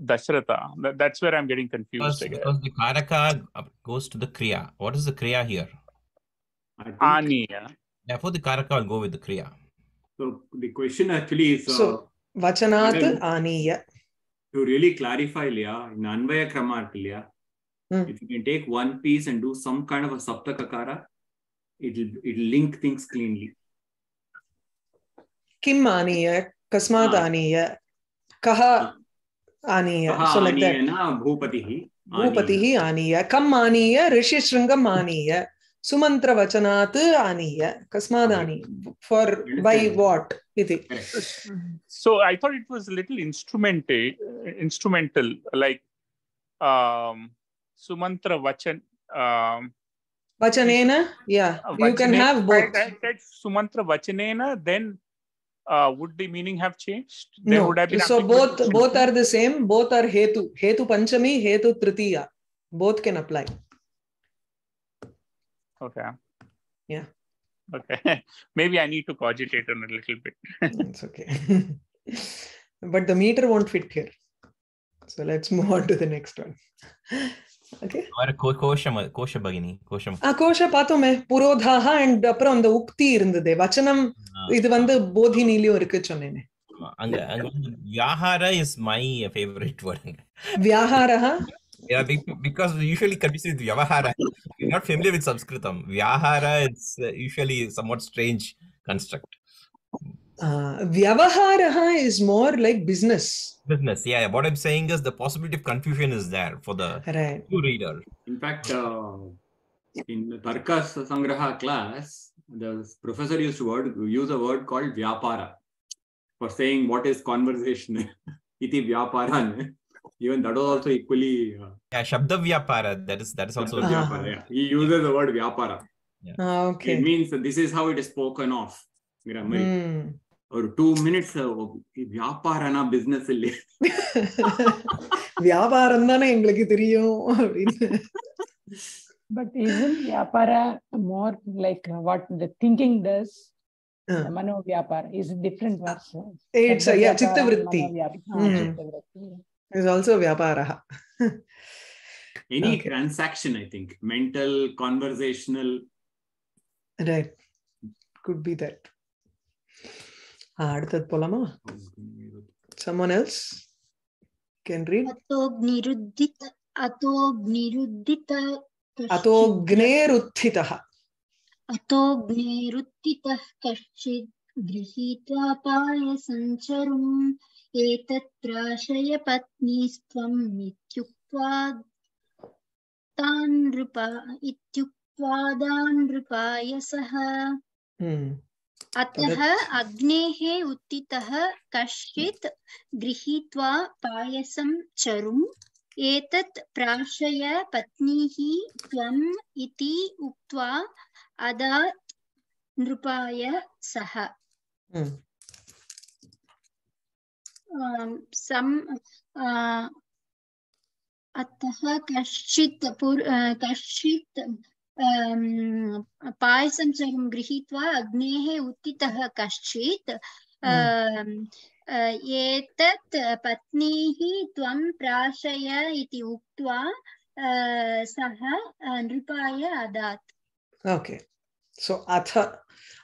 Dashratha? That, that's where I'm getting confused. Because, I because the Karaka uh, goes to the Kriya. What is the Kriya here? I Ani. Therefore, the Karaka will go with the Kriya. So the question actually is uh, So, Vachanat Madam. Aniya. to really clarify, Leah, in Anvaya Krama, Leah, Hmm. if you can take one piece and do some kind of a Saptakakara, it'll it'll link things cleanly. Kim Aniya, Kasmat Ah. Aniya, Kaha Aniya. Kaha So, like that. aniyana bhupatihi. Bhupatihi Aniya, Kam Aniya, Rishi Shringam Aniya, Sumantra Vachanat Aniya, Kasmat Ani. For by Understand. what? Iti. Correct. So I thought it was a little instrumental, instrumental, like um, Sumantra Vachan. Um, Vachanena, yeah, you can Vachane- have both. I, I said Sumantra Vachanena, then uh, would the meaning have changed? There No, would have been so both both are the same. Both are hetu. Hetu panchami, hetu tritiya. Both can apply. Okay. Yeah. Okay. Maybe I need to cogitate on a little bit. It's okay. but the meter won't fit here. So let's move on to the next one. Okay. Kosha Bhagini. Kosha. ஆ கோஷ பார்த்தோமே புரோதாகா அண்ட் அப்புறம் அந்த உக்தி இருந்தது வச்சனம் இது வந்து போதினிலையும் இருக்கு சொன்னேனே அங்க அங்க Vyahara is my favorite word. வியாகாரா yeah, because usually confused with Vyavahara. If you're not familiar with Sanskritam, Vyahara it's usually somewhat strange construct. Uh, Vyavaharaha is more like business. Business, yeah, yeah, What I'm saying is the possibility of confusion is there for the right. new reader. In fact, uh, in the Sangraha class, the professor used to word, use a word called Vyapara for saying what is conversation. [laughs] Iti Vyaparan. even that was also equally uh, yeah shabda vyapara that is that is also uh-huh. vyapara, yeah. he uses the word vyapara yeah. Uh, okay it means that this is how it is spoken of grammar mm. or two minutes vyapara na business illi வியாபாரம் தானே எங்களுக்கு தெரியும் அப்படின்னு but isn't vyapara more like what the thinking does மனோ வியாபாரம் is different words it's yeah chittavritti Shabdavyapara chitta and vritti manovyap- ah, Hmm. chittavritti. is also vyaparaha. Any Okay. transaction, I think, mental, conversational. right. Could be that. Ah, அடுத்தது போலாமா someone else can read अतोऽग्निरुद्धित अतोऽग्निरुद्धित अतोऽग्नेरुत्थितः अतोऽग्निरुत्थितः कश्चित् गृहीत्वा पायसञ्चरुम् एतत् प्राशय पत्नीस्त्वम् इत्युक्त्वा तान् नृपा इत्युक्त्वा दान् नृपायसः। Hmm. अतः अग्नेः उत्थितः कश्चित् गृहीत्वा पायसं चरुम्। एतत् प्राशय पत्नीः त्वम् इति उक्त्वा अदात् नृपाय सः Hmm. आम्, सम् आ, अतः कश्चित् पुर आ, कश्चित् पायसं चरुं गृहीत्वा अग्नेः उत्थितः कश्चित् आ, एतत् पत्नीः त्वं प्राशय इति उक्त्वा सः नृपाय अदात् Okay. So atha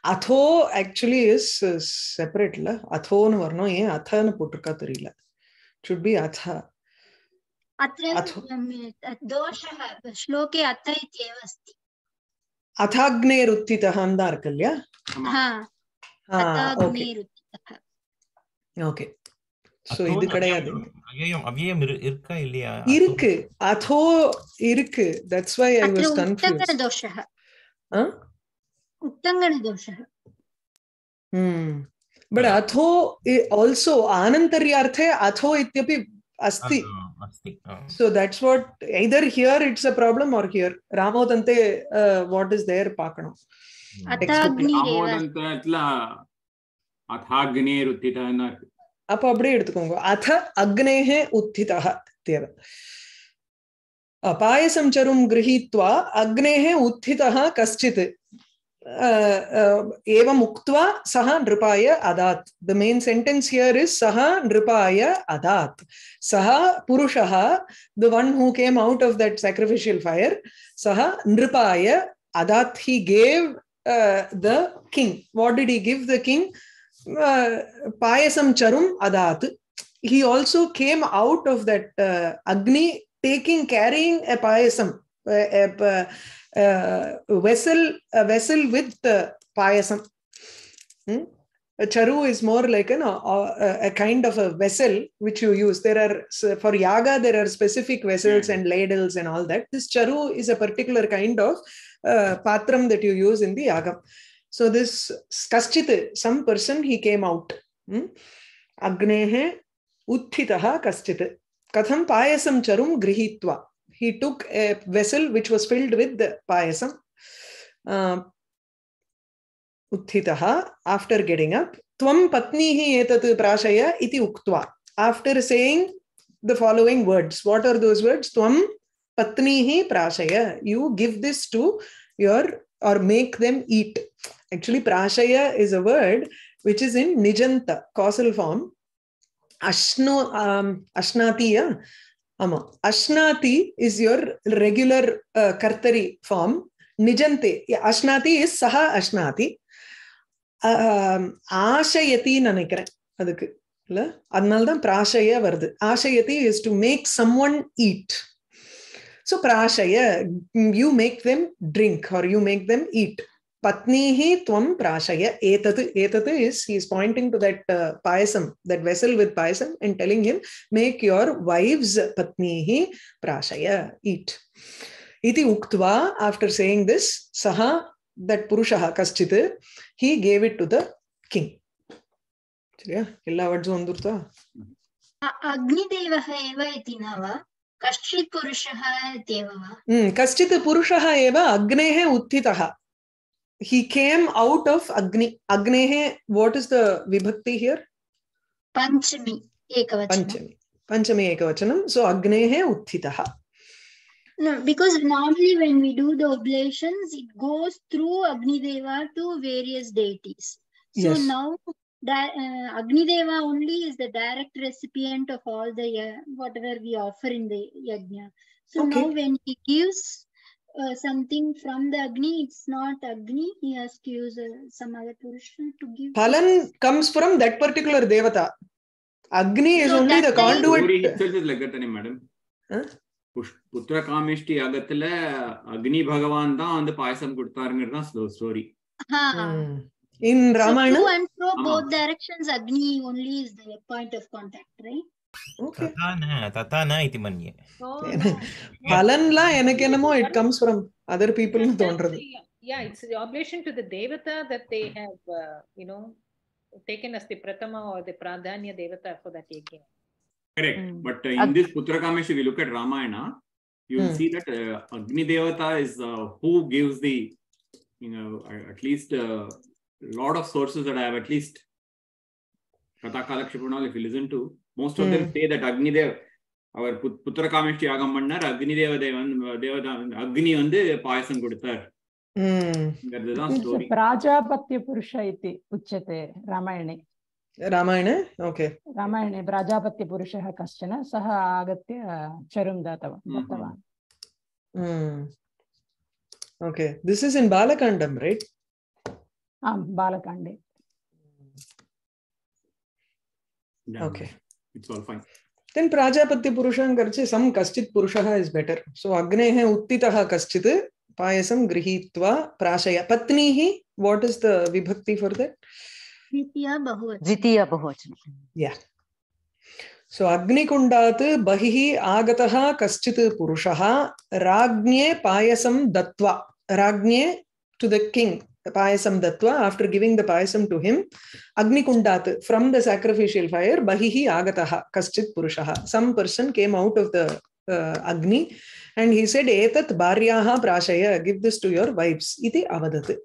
atho actually is uh, separate la athoன்னு வரணும் ஏன் அத்தன்னு போட்டிருக்கா தெரியல should be atha अत्र अथो- आम्, दोषः श्लोके अथ इत्येव अस्ति அதாக்னேருத்திதஹான்னு தான் இருக்கு இல்லையா हा ஆ ஓகே अथाग्नेरुत्थितः ஓகே சோ இது கிடையாது அவ்யயம் அவ்யயம் இரு- இருக்கா இல்லையா இருக்கு அதோ இருக்கு தட்ஸ் வை ஐ अत्र வாஸ் கன்ஃபியூஸ் उट्टङ्कनदोषः उत्तङ्गणदोषः। बट् अथो आल्सो आनन्तर्यार्थे अथो अस्ति। So that's what either here it's a problem are here रामोदन्ते what is there पाकणम् அப்ப அப்படியே எடுத்துக்கோங்க அத அக்னேஹ உத்திதஹ Uh, uh, एवम् उक्त्वा सह नृपाय अदात्. The main sentence here is सः नृपाय अदात्. सः पुरुषः the one who came out of that sacrificial fire सः नृपाय अदात्. He gave the king what did he give the king पायसं चरुम् अदात्. He also came out of that अग्नि टेकिङ्ग् केरियिङ्ग् ए पायसं vessel a vessel with uh, payasam Hmm? a charu is more like an, a, a kind of a vessel which you use there are so for yaga there are specific vessels and ladles and all that this charu is a particular kind of uh, patram that you use in the yagam so this kaschit some person he came out hmm? agnehe उत्थितः कश्चित् कथं पायसं चरुं गृहीत्वा he took a vessel which was filled with the payasam, uh, after getting up, Tvam patnihi etat prashaya iti uktva. After saying the following words. What are those words? Tvam patnihi prashaya. You give this to your or make them eat. Actually, prashaya is a word which is in nijanta, causal form. Ashno, um, ashnatiya. ஆமா. அஷ்னாதி இஸ் யுவர் ரெகுலர் கர்த்தரி ஃபார்ம் நிஜந்தே. அஷ்னாதி இஸ் சஹா அஷ்னாதி. ஆசையத்தின்னு நினைக்கிறேன் அதுக்கு. இல்ல? அதனால்தான் பிராசய வருது. ஆசையத்தி is to make some one eat so பிராசய you make them drink or you make them eat patnihi tvam prashaya etat etat is he is pointing to that uh, payasam that vessel with payasam and telling him make your wives patnihi prashaya eat iti uktva after saying this saha that purushah kaschit he gave it to the king சரியா எல்லா ವರ್ಡ್ಸ್ ಒಂದಿರ್ತಾ ಅಗ್ನಿದೇವಃ ಏವ ಇತಿ ನಾವ ಕಶ್ಚಿತ್ ಪುರುಷಃ ದೇವವ ಹ್ಮ್ ಕಶ್ಚಿತ್ ಪುರುಷಃ ಏವ ಅಗ್ನೇಹ ಉತ್ಥಿತಃ he came out of agni agneः what is the vibhakti here पञ्चमी एकवचनं panchami panchami ekavachanam so agneः उत्थितः No, because normally when we do the oblations, it goes through Agnideva to various deities. So Yes. now that uh, Agnideva only is the direct recipient of all the uh, whatever we offer in the yajna. So Okay. now when he gives uh, something from the Agni, it's not Agni. He has to use uh, some other Purusha to give. Phalan comes from that particular devata. Agni is So only the conduit. itself is like that, madam. Huh? புத்திர காமிஷ்டி யாகத்துல அக்னி பகவான் தான் வந்து பாயசம் கொடுத்தாருங்கிறது தான் story Ha. Hmm. In So Ramayana, to and fro both directions, Agni only is the point of contact, right? okay tatana tatana iti manye palanla enakenamo it comes from other people nu thondrathu yeah it's the oblation to the devata that they have uh, you know taken as the prathama or the pradhanya devata for that yajna correct mm. but uh, in this putrakamesha we look at ramayana you will mm. see that uh, agni devata is uh, who gives the you know at least a uh, lot of sources that i have at least kathakala kshipurnal if you listen to most of them Hmm. say that Agni Dev, our Put- Putra Kamesh Yagam பண்ணார் அக்னி தேவ தேவன் தேவதா அக்னி வந்து பாயசம் கொடுத்தார் Hmm. தான் ஸ்டோரி प्राजापत्यपुरुष इति उच्यते रामायणे Ramayana, okay. रामायणे प्राजापत्यपुरुषः कश्चन सः आगत्य चरुं दातवान् Mhm. दत्तवान् Hmm. Okay. This is in Balakandam, right? आम् बालकाण्डे Okay. It's all fine. Then Prajapati Purusham karche some kaschit Purushaha is better. So Agnehe Uttitaha kaschit payasam grihitva prashaya. Patnihi, what is the vibhakti for that? Dvitiya Bahuvachana. द्वितीय बहुवचनं Yeah. So Agnikundat bahihi agataha kaschit Purushaha Ragnye payasam datva. Ragnye to the king. Payasam datva after giving the payasam to him. Agnikundat from the sacrificial fire bahihi agataha kaschit Purushaha. Some person came out of the uh, Agni and he said etat bharyaha prashaya give this to your wives. Iti avadat.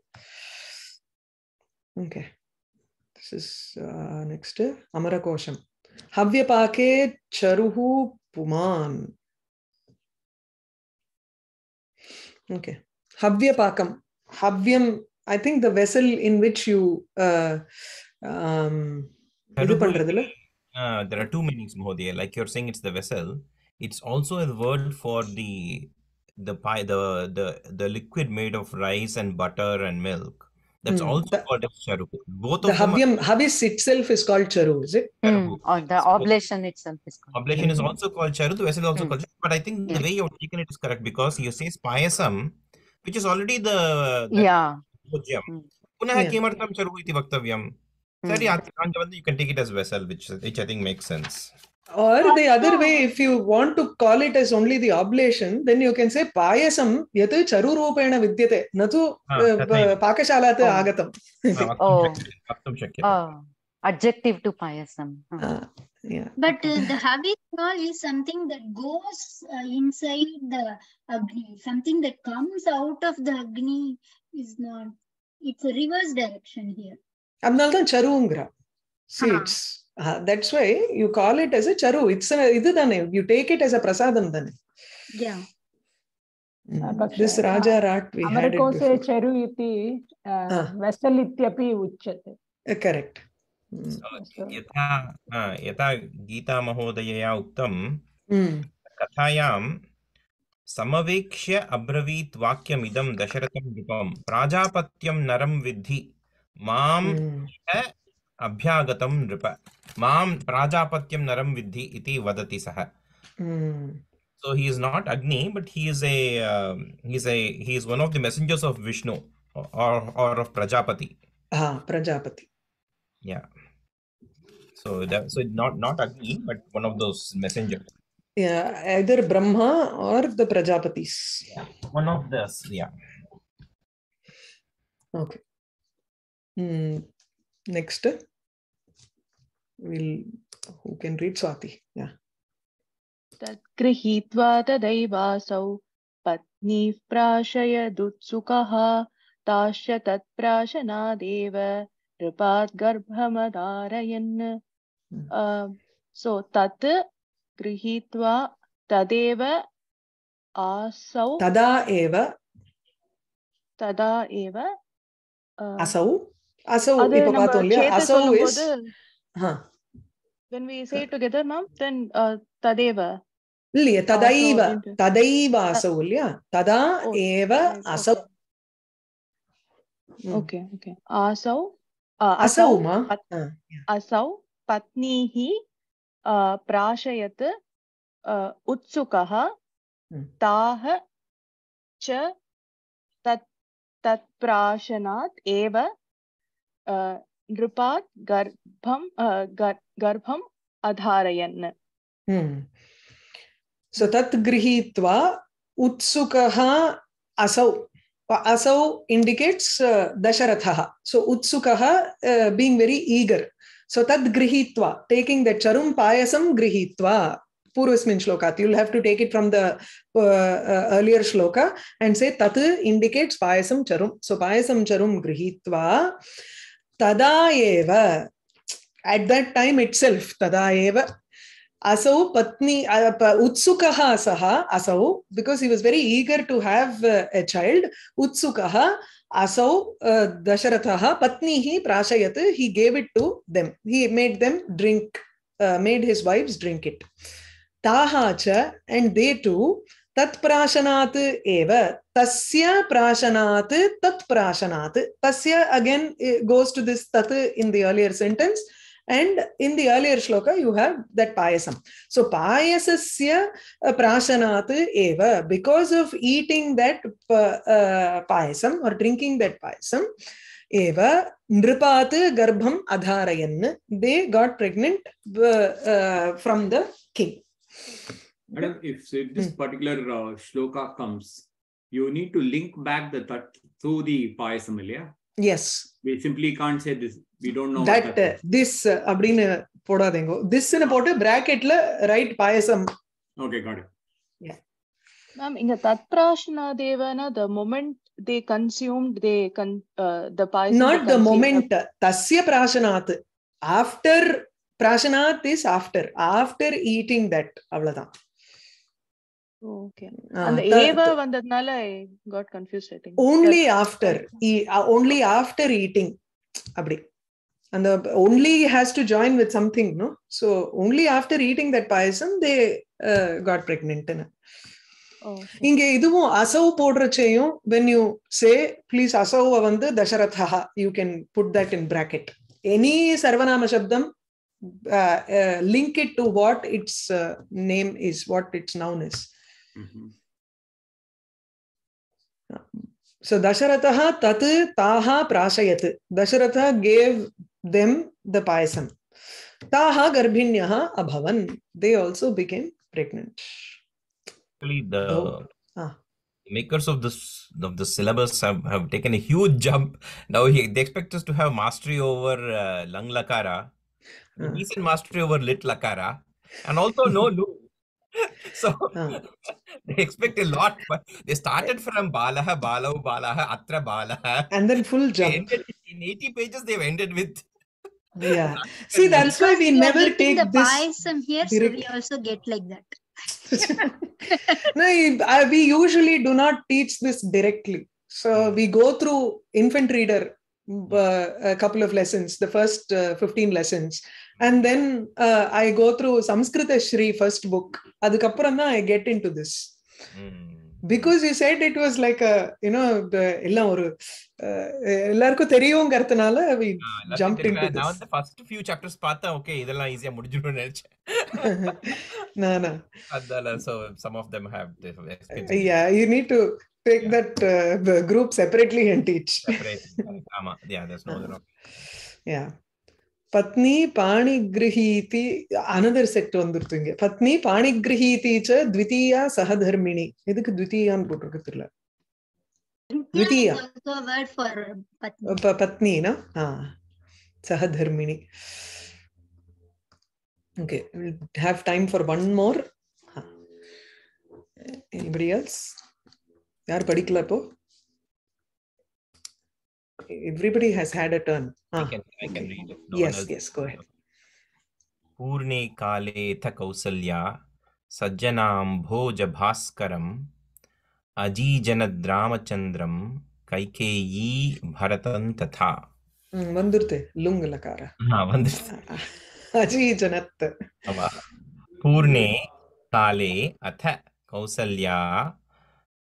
Okay. This is uh, next. Amarakosham. Havyapake charuhu puman. Okay. Havyapakam. Havyam, I think the vessel in which you uh, um, இது பண்றதுல Uh, there are two meanings, Mohodaya. Like you're saying, it's the vessel. It's also a word for the the pie, the the the liquid made of rice and butter and milk. That's Hmm, also the- called as charu. Both the of them. are Havyam, Havis itself is called charu, is it? charu. or the oblation itself is called. Oblation is Hmm. also called charu. The vessel is also Hmm. called charu. But I think the Hmm. way you've taken it is correct because you say payasam, which is already the, the Yeah. Hmm. पुनः. किमर्थं चरु इति वक्तव्यं Hmm. you can take it as vessel which which I think makes sense Or the other way, if you want to call it as only the oblation, then you can say payasam yat charu rupena vidyate, natu Ah, uh, pakashalat Oh. agatam. Oh. Oh, adjective to payasam. Oh. Ah, yeah. But uh, the Havikal is something that goes uh, inside the Agni. Something that comes out of the Agni is not. It's a reverse direction here. அதனால்தான் சருங்கிறா see Ah. it's uh, that's why you call it as a charu it's a இது தானே you take it as a prasadam தானே Yeah. Mm. पक्ष- this raja rat we had it अमरकोशे before. चरु इति Ah. वेसल् इत्यपि उच्यते Uh, correct Mm. So, यथा हा, यथा गीतामहोदयया उक्तं Mm. कथायां समवेक्ष्य अब्रवीत् वाक्यमिदं दशरथं नृपं प्राजापत्यं नरं विद्धि माँ Mm. अभ्यागतं नृप माँ प्राजापत्यं नरं विद्धि इति वदति सः Mm. So he is not Agni, but he is a um, he's a he is one of the messengers of Vishnu or or of Prajapati. Ah, prajapati Yeah. So that so not not Agni, but one of those messengers. Yeah either brahma or the prajapatis Yeah, One of those. Yeah. okay mm. next we'll who can read swati yeah तद्गृहीत्वा तदैवासौ पत्नीः प्राशयदुत्सुकः ताश्च तत्प्राशनादेव नृपात् गर्भमधारयन् Hmm. Uh, so tat गृहीत्वा तदेव आसौ tada eva तदा एव uh, asau அசௌ அது இப்ப நம்ம பார்த்தோம் இல்லையா சேத்து அசௌ இஸ் சொல்லும்போது when we say it together ma'am then uh, tadeva இல்லையே ததைவ Also into- ததைவ அசௌ இல்லையா ததா Oh, ஏவ yes, அசௌ okay. ம். okay okay asau uh, asau அசௌமா पत्- ஆ, असौ पत्नीः अ, प्राशयत उत्सुक ताह नृपा गर्भम गर्भम अधारयन्। हम्म। उत्सुक असौ असौ इण्डिकेट्स् दशरथः। सो उत्सुक being very eager So tat grihitva, taking the charum payasam grihitva. Purvasmin shlokat. You'll have to take it from the uh, uh, earlier shloka and say tat indicates payasam charum. So payasam charum grihitva tada eva. At that time itself, tada eva असौ पत्नी उत्सुकः सः असौ because he was very eager to have a child उत्सुकः असौ दशरथः पत्नीः प्राशयत् he gave it to them he made them drink made his wife's drink it ताः च एंड दे टू तत्प्राशनात् एव तस्य प्राशनात् तत्प्राशनात् तस्य again गोes to this tat in the earlier sentence and in the earlier shloka you have that payasam. So payasasya uh, prashanat eva because of eating that uh, uh, payasam or drinking that payasam eva nripat garbham adharayan they got pregnant uh, uh, from the king. Madam, if, this particular uh, shloka comes, you need to link back the tat through the payasam, yeah? yes we simply can't say this. We don't know that, that this அப்படின்னு போடாதீங்க. திஸ்னு போட்டு பிராக்கெட்ல right payasam. Okay got it ma'am இங்க தத்ராஷ்னா தேவனா the moment they consumed they can the payasam not the moment தஸ்ய பிராசனாத் after பிராஷனாத் is after after eating that அவ்வளவுதான். ஆஃப்டர் ஓன்லி அப்படி. அந்த ஒன்லி ஹேஸ் தே காட் பிரெக்னென்ட்னு இங்க இதுவும் அசவ் போடுறச்சையும் வென் யூ சே ப்ளீஸ் அசவ வந்து Dasharatha you can put that in bracket any சர்வநாம சப்தம் link it to what it's name is what it's noun is Mhm. so dasharatha tat taha prashayat dasharatha gave them the payasam taha garbhinyah abhavan they also became pregnant Actually, the Oh. Ah. makers of this of the syllabus have, have taken a huge jump. Now he, they expect us to have mastery over uh, lung lakara, Ah. decent mastery over lit lakara, and also no lu. [laughs] So [laughs] Ah. they expect a lot. But they started from balaha, balau, balaha, atra balaha. and then full jump ended in 80 pages. They've ended with yeah [laughs] see that's why we never getting take the this payasam here, so we also get like that. no, we usually do not teach this directly. So we go through infant reader uh, a couple of lessons, the first uh, 15 lessons. And then I go through Samskrita Shri first book அதுக்கப்புறம் தான் I get in to this because you said it was like you know எல்லாம் ஒரு எல்லாருக்கும் தெரியும்ங்கிறதுனால ஜம்ப் இன் நான் ஃபர்ஸ்ட் ஃபியூ சாப்டர்ஸ் பார்த்தா ஓகே இதெல்லாம் ஈஸியா முடிஞ்சிடும் நினைச்சேன். [laughs] நானா? அதால so some of them have yeah you need to take that group separately and teach separately ஆமா. யா தட்ஸ் நோ யா பத்னி பாணிகிரகீதி அனதர் செட் வந்துருது இங்க. பத்னி பாணிகிரகீதி ச த்விதீயா சகதர்மிணி எதுக்கு த்விதீயான்னு போட்டிருக்கு தெரியல. ப- பத்னினா? ஆ சகதர்மிணி okay have time for one more anybody else யார் படிக்கல இப்போ? everybody has had a turn. Huh? I can, I can okay. read it. No yes, yes, go ahead. पूर्णे कालेऽथ कौसल्या सज्जनाम्भोजभास्करम् अजीजनद्रामचन्द्रं कैकेयी भरतं तथा वन्दुर्ते लुङ् लकार अजीजनत् पूर्णे काले अथ कौसल्या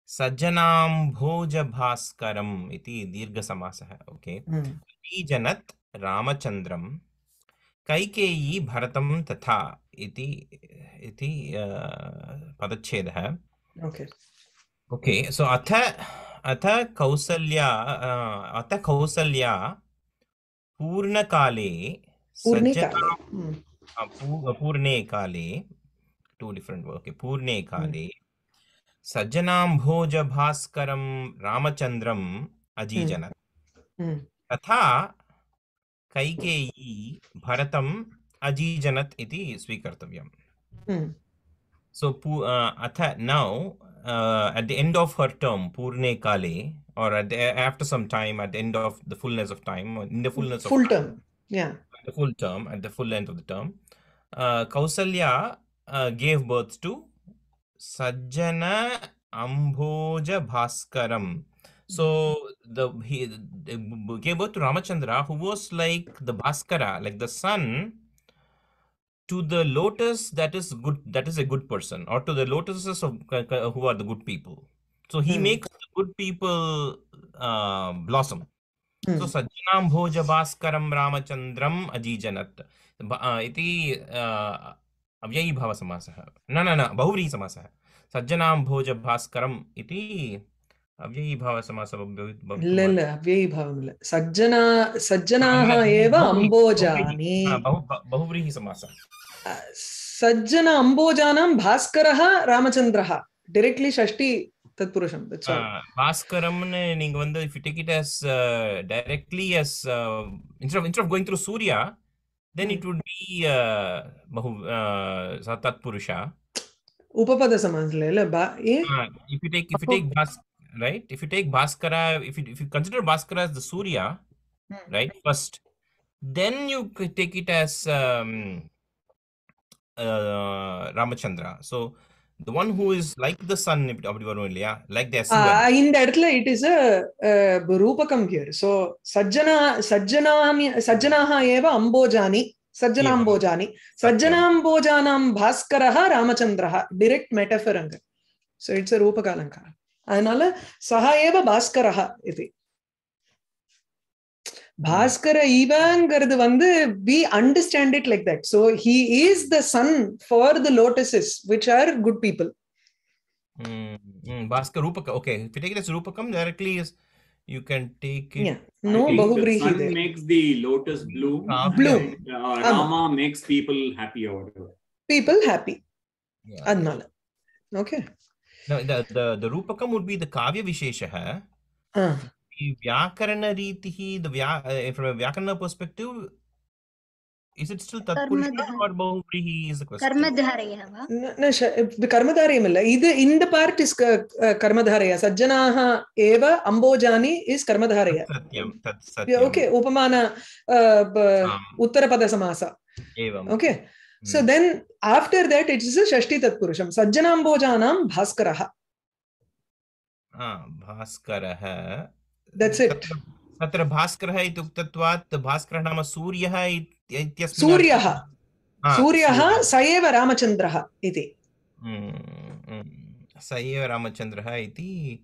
सज्जनाम्भोजभास्करम् इति दीर्घसमासः ओके? हम्म, बीजनत् रामचन्द्रं कैकेयी भरतं तथा इति इति पदच्छेदः। ओके। ओके सो अथ अथ कौसल्या अथ कौसल्या पूर्णकाले पूर्णे काले। हम्म, पूर्णे काले टू डिफरेंट ओके पूर्णे काले सज्जनाम्भोज भास्करम रामचंद्रम हम्म। अजीजन। हम्म। तथा कैकेयी भरतम अजीजनत इति सो हम्म। अथ now at the end of her term पूर्णे काले or after some time at the end of the fullness of time in the fullness of full term yeah the full term at the full length of the term Kausalya gave birth to Sajjana Ambhoja Bhaskaram. So the he gave birth to Ramachandra, who was like the Bhaskara, like the sun to the lotus that is good, that is a good person, or to the lotuses of uh, uh, who are the good people. So he Hmm. makes the good people uh, blossom. So hmm, सज्जनां भोजभास्करं रामचन्द्रम् अजीजनत् ब- अ, इति अ, अव्ययीभावसमासः न न न बहुव्रीहिसमासः सज्जनां भोजभास्करम् इति अव्ययीभावसमासः भवि- இல்ல भवितुम् இல்ல அவ்யயீபாவம் இல்ல சஜ்ஜனா சஜ்ஜனாः न, एव बहुव्रीहि- अम्बोजानि बहुव्रीहि- हा, बहु ब- बहुव्रीहिसमासः सज्जन अम्बोजानां भास्करः रामचन्द्रः directly षष्टि तत्पुरुषं that's all பாஸ்கரம்னு நீங்க வந்து if you take it as uh, directly as uh, instead of instead of going through surya then it would be uh, bahu uh, tatpurusha upapada samas le la ba eh? uh, if you take if you take bas right if you take bhaskara if you if you consider bhaskara as the surya hmm. right first then you take it as um, uh, ramachandra so the one who is like the sun அப்படி வரும் இல்லையா? Like their இந்த இடத்துல இட் இஸ் ரூபகம் ஹியர் சோ சஜ்ஜனா சஜ்ஜனாமி சஜ்ஜனாஹ ஏவ அம்போஜானி சஜ்ஜனாம்போஜானி. சஜ்ஜனாம்போஜானாம் பாஸ்கரஹ ராமச்சந்திரஹ. டைரக்ட் மெட்டஃபர் அங்க. சோ இட்ஸ் a ரூபக அலங்காரம் அதனால சஹ ஏவ பாஸ்கரஹ இது. Bhaskara Ivangaradu vandu, we understand it like that. So he is the sun for the lotuses, which are good people. Mm, mm, Bhaskara Okay, if you take this as Rupakam directly you can take it. No, Bahubrihi. The sun makes the lotus blue? Ah, bloom. And, uh, Rama makes people happy. People happy. Yeah. Okay. Now the, the the Rupakam would be the Kavya Vishesha. Uh. Ah. व्याकरण रीति ही द व्या फ्रॉम व्याकरण पर्सपेक्टिव इज़ इट स्टिल तत्पुरुष और बहुव्रीहि इज़ द क्वेश्चन कर्मधारय है ना ना कर्मधारय मतलब it in the part is कर्मधारय सज्जनाः एव अंबोजानी इज़ कर्मधारय सत्यम सत्यम ओके उपमान उत्तर पद समास एवम okay so then after that it is a षष्ठी तत्पुरुषम सज्जनांबोजानां भास्करः हाँ भास्करः That's it. तत्र भास्करः इति उक्तत्वात् भास्करः नाम सूर्यः इत्- इत्यस्मिन् सूर्यः सूर्यः. स एव रामचन्द्रः इति Mm, mm. स एव रामचन्द्रः इति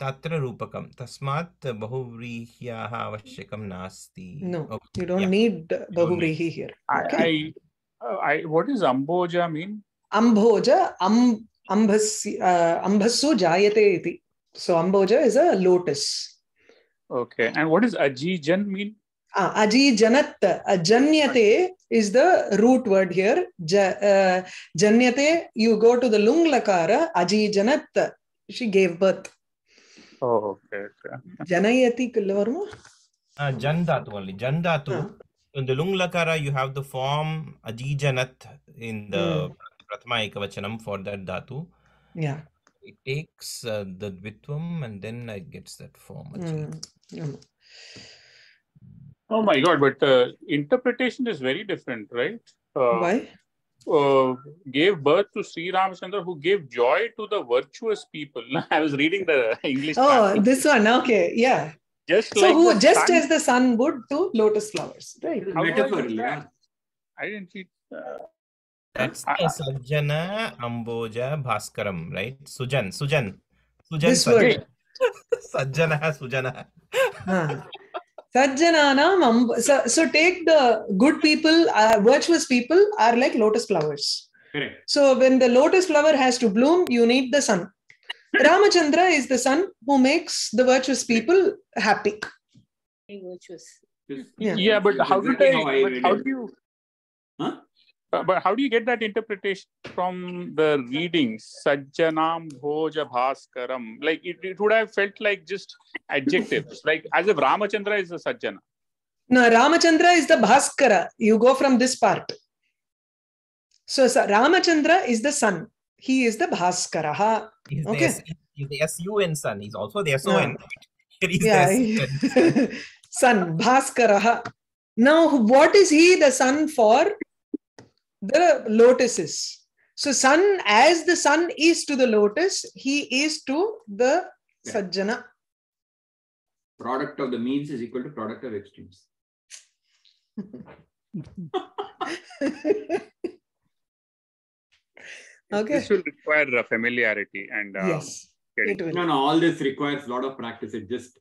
तत्र रूपकं तस्मात् बहुव्रीह्याः आवश्यकं नास्ति no Okay, you yeah. Need बहुव्रीहि here I, Okay. I, uh, I, what does Amboja mean? अम्भोज अम् अम्भस्य अम्भस्सु जायते इति so अम्भोज is a lotus Okay. And what does ajijan mean? Uh, ajijanat. Ajanyate is the root word here. Ja, uh, janyate, you go to the lung lakara, ajijanat. She gave birth. Oh, okay. Janayati kullavarma? Ah, uh, Jan only. Jan dhatu. Ah. In the lung lakara, you have the form ajijanat in the hmm. for that datu. Yeah. It takes uh, the dvitvam and then it gets that form. aji. Oh my God, but uh, interpretation is very different, right? Uh, why uh, gave birth to Sri Ramachandra, who gave joy to the virtuous people. [laughs] I was reading the English. oh translation. this one okay yeah just So like who just sun- as the sun would to lotus flowers, right? How do I Metaphor, yeah. I didn't see. Uh, That's I- the I- Sajjana Amboja Bhaskaram, right? Sujan, Sujan, Sujan. This Sajjana. word. Sajjana, [laughs] Sujana. Huh. Sajjananam amb- so, so take the good people, uh, virtuous people are like lotus flowers. Correct. So when the lotus flower has to bloom, you need the sun. [laughs] Ramachandra is the sun who makes the virtuous people happy. virtuous. Yeah. yeah, but how do they? how I but read how it. do you? Huh? Uh, but how do you get that interpretation from the readings? Sajjanam Bhoja Bhaskaram. Like it, it would have felt like just adjectives, [laughs] like as if Ramachandra is a Sajjana. No, Ramachandra is the Bhaskara. You go from this part. So, so Ramachandra is the sun. He is the Bhaskara. He's Okay. the, S- he's the SUN son. He's also the SON. [laughs] He's Yeah. the [laughs] SUN. sun, Bhaskara. Now, what is he the sun for? The lotuses. So, sun, as the sun is to the lotus, he is to the Yeah. Sajjana. Product of the means is equal to product of extremes. [laughs] okay. This will require uh, familiarity and uh, Yes, it will. No, no, all this requires a lot of practice. It just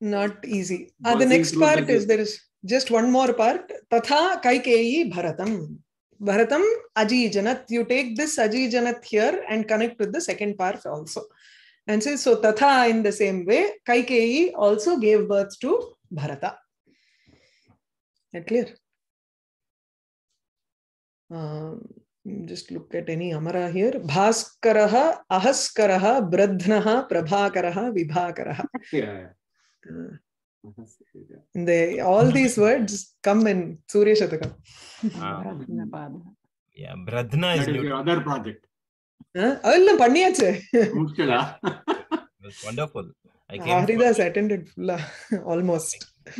Not easy. Uh, the next part is there is just one more part. Tatha Kaikeyi Bharatam. Bharatam Ajijanat. You take this Ajijanat here and connect with the second part also. And say, so Tatha in the same way, Kaikeyi also gave birth to Bharata. That clear? Um, just look at any Amara here. Bhaskaraha, Ahaskaraha, Bradhnaha, Prabhakaraha, Vibhakaraha. yeah. Uh, they all these words come in Surya Shatakam. Ah. Bharatnapada. Yeah, Bradhna is your other project. Huh? அதெல்லாம் பண்ணியாச்சு was wonderful. I came Haridas attended full almost.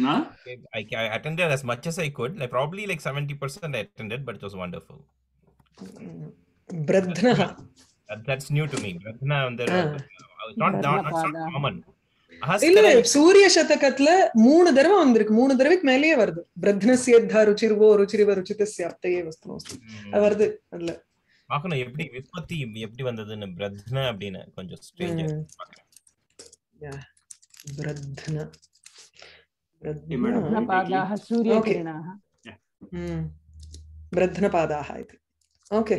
Huh? I, I attended as much as I could. Like probably like 70% I attended, but it was wonderful. Bradhnaha. That, that's new to me. Bradhna on the Ah. not, not, not common. இல்ல சூரிய சதகத்துல மூணு தடவை வந்திருக்கு மூணு தடவைக்கு மேலேயே வருது பிரத்னசியத்தா ருச்சிருவோ ருச்சிரிவ ருச்சிதசிய அத்தையே வஸ்து வஸ்து அது வருது அதுல பாக்கணும் எப்படி விற்பத்தி எப்படி வந்ததுன்னு பிரத்ன அப்படின்னு கொஞ்சம் ஸ்ட்ரேஞ்சர் பிரத்ன பிரத்னபாதாः சூரியகிரணாः பிரத்னபாதாः இது ஓகே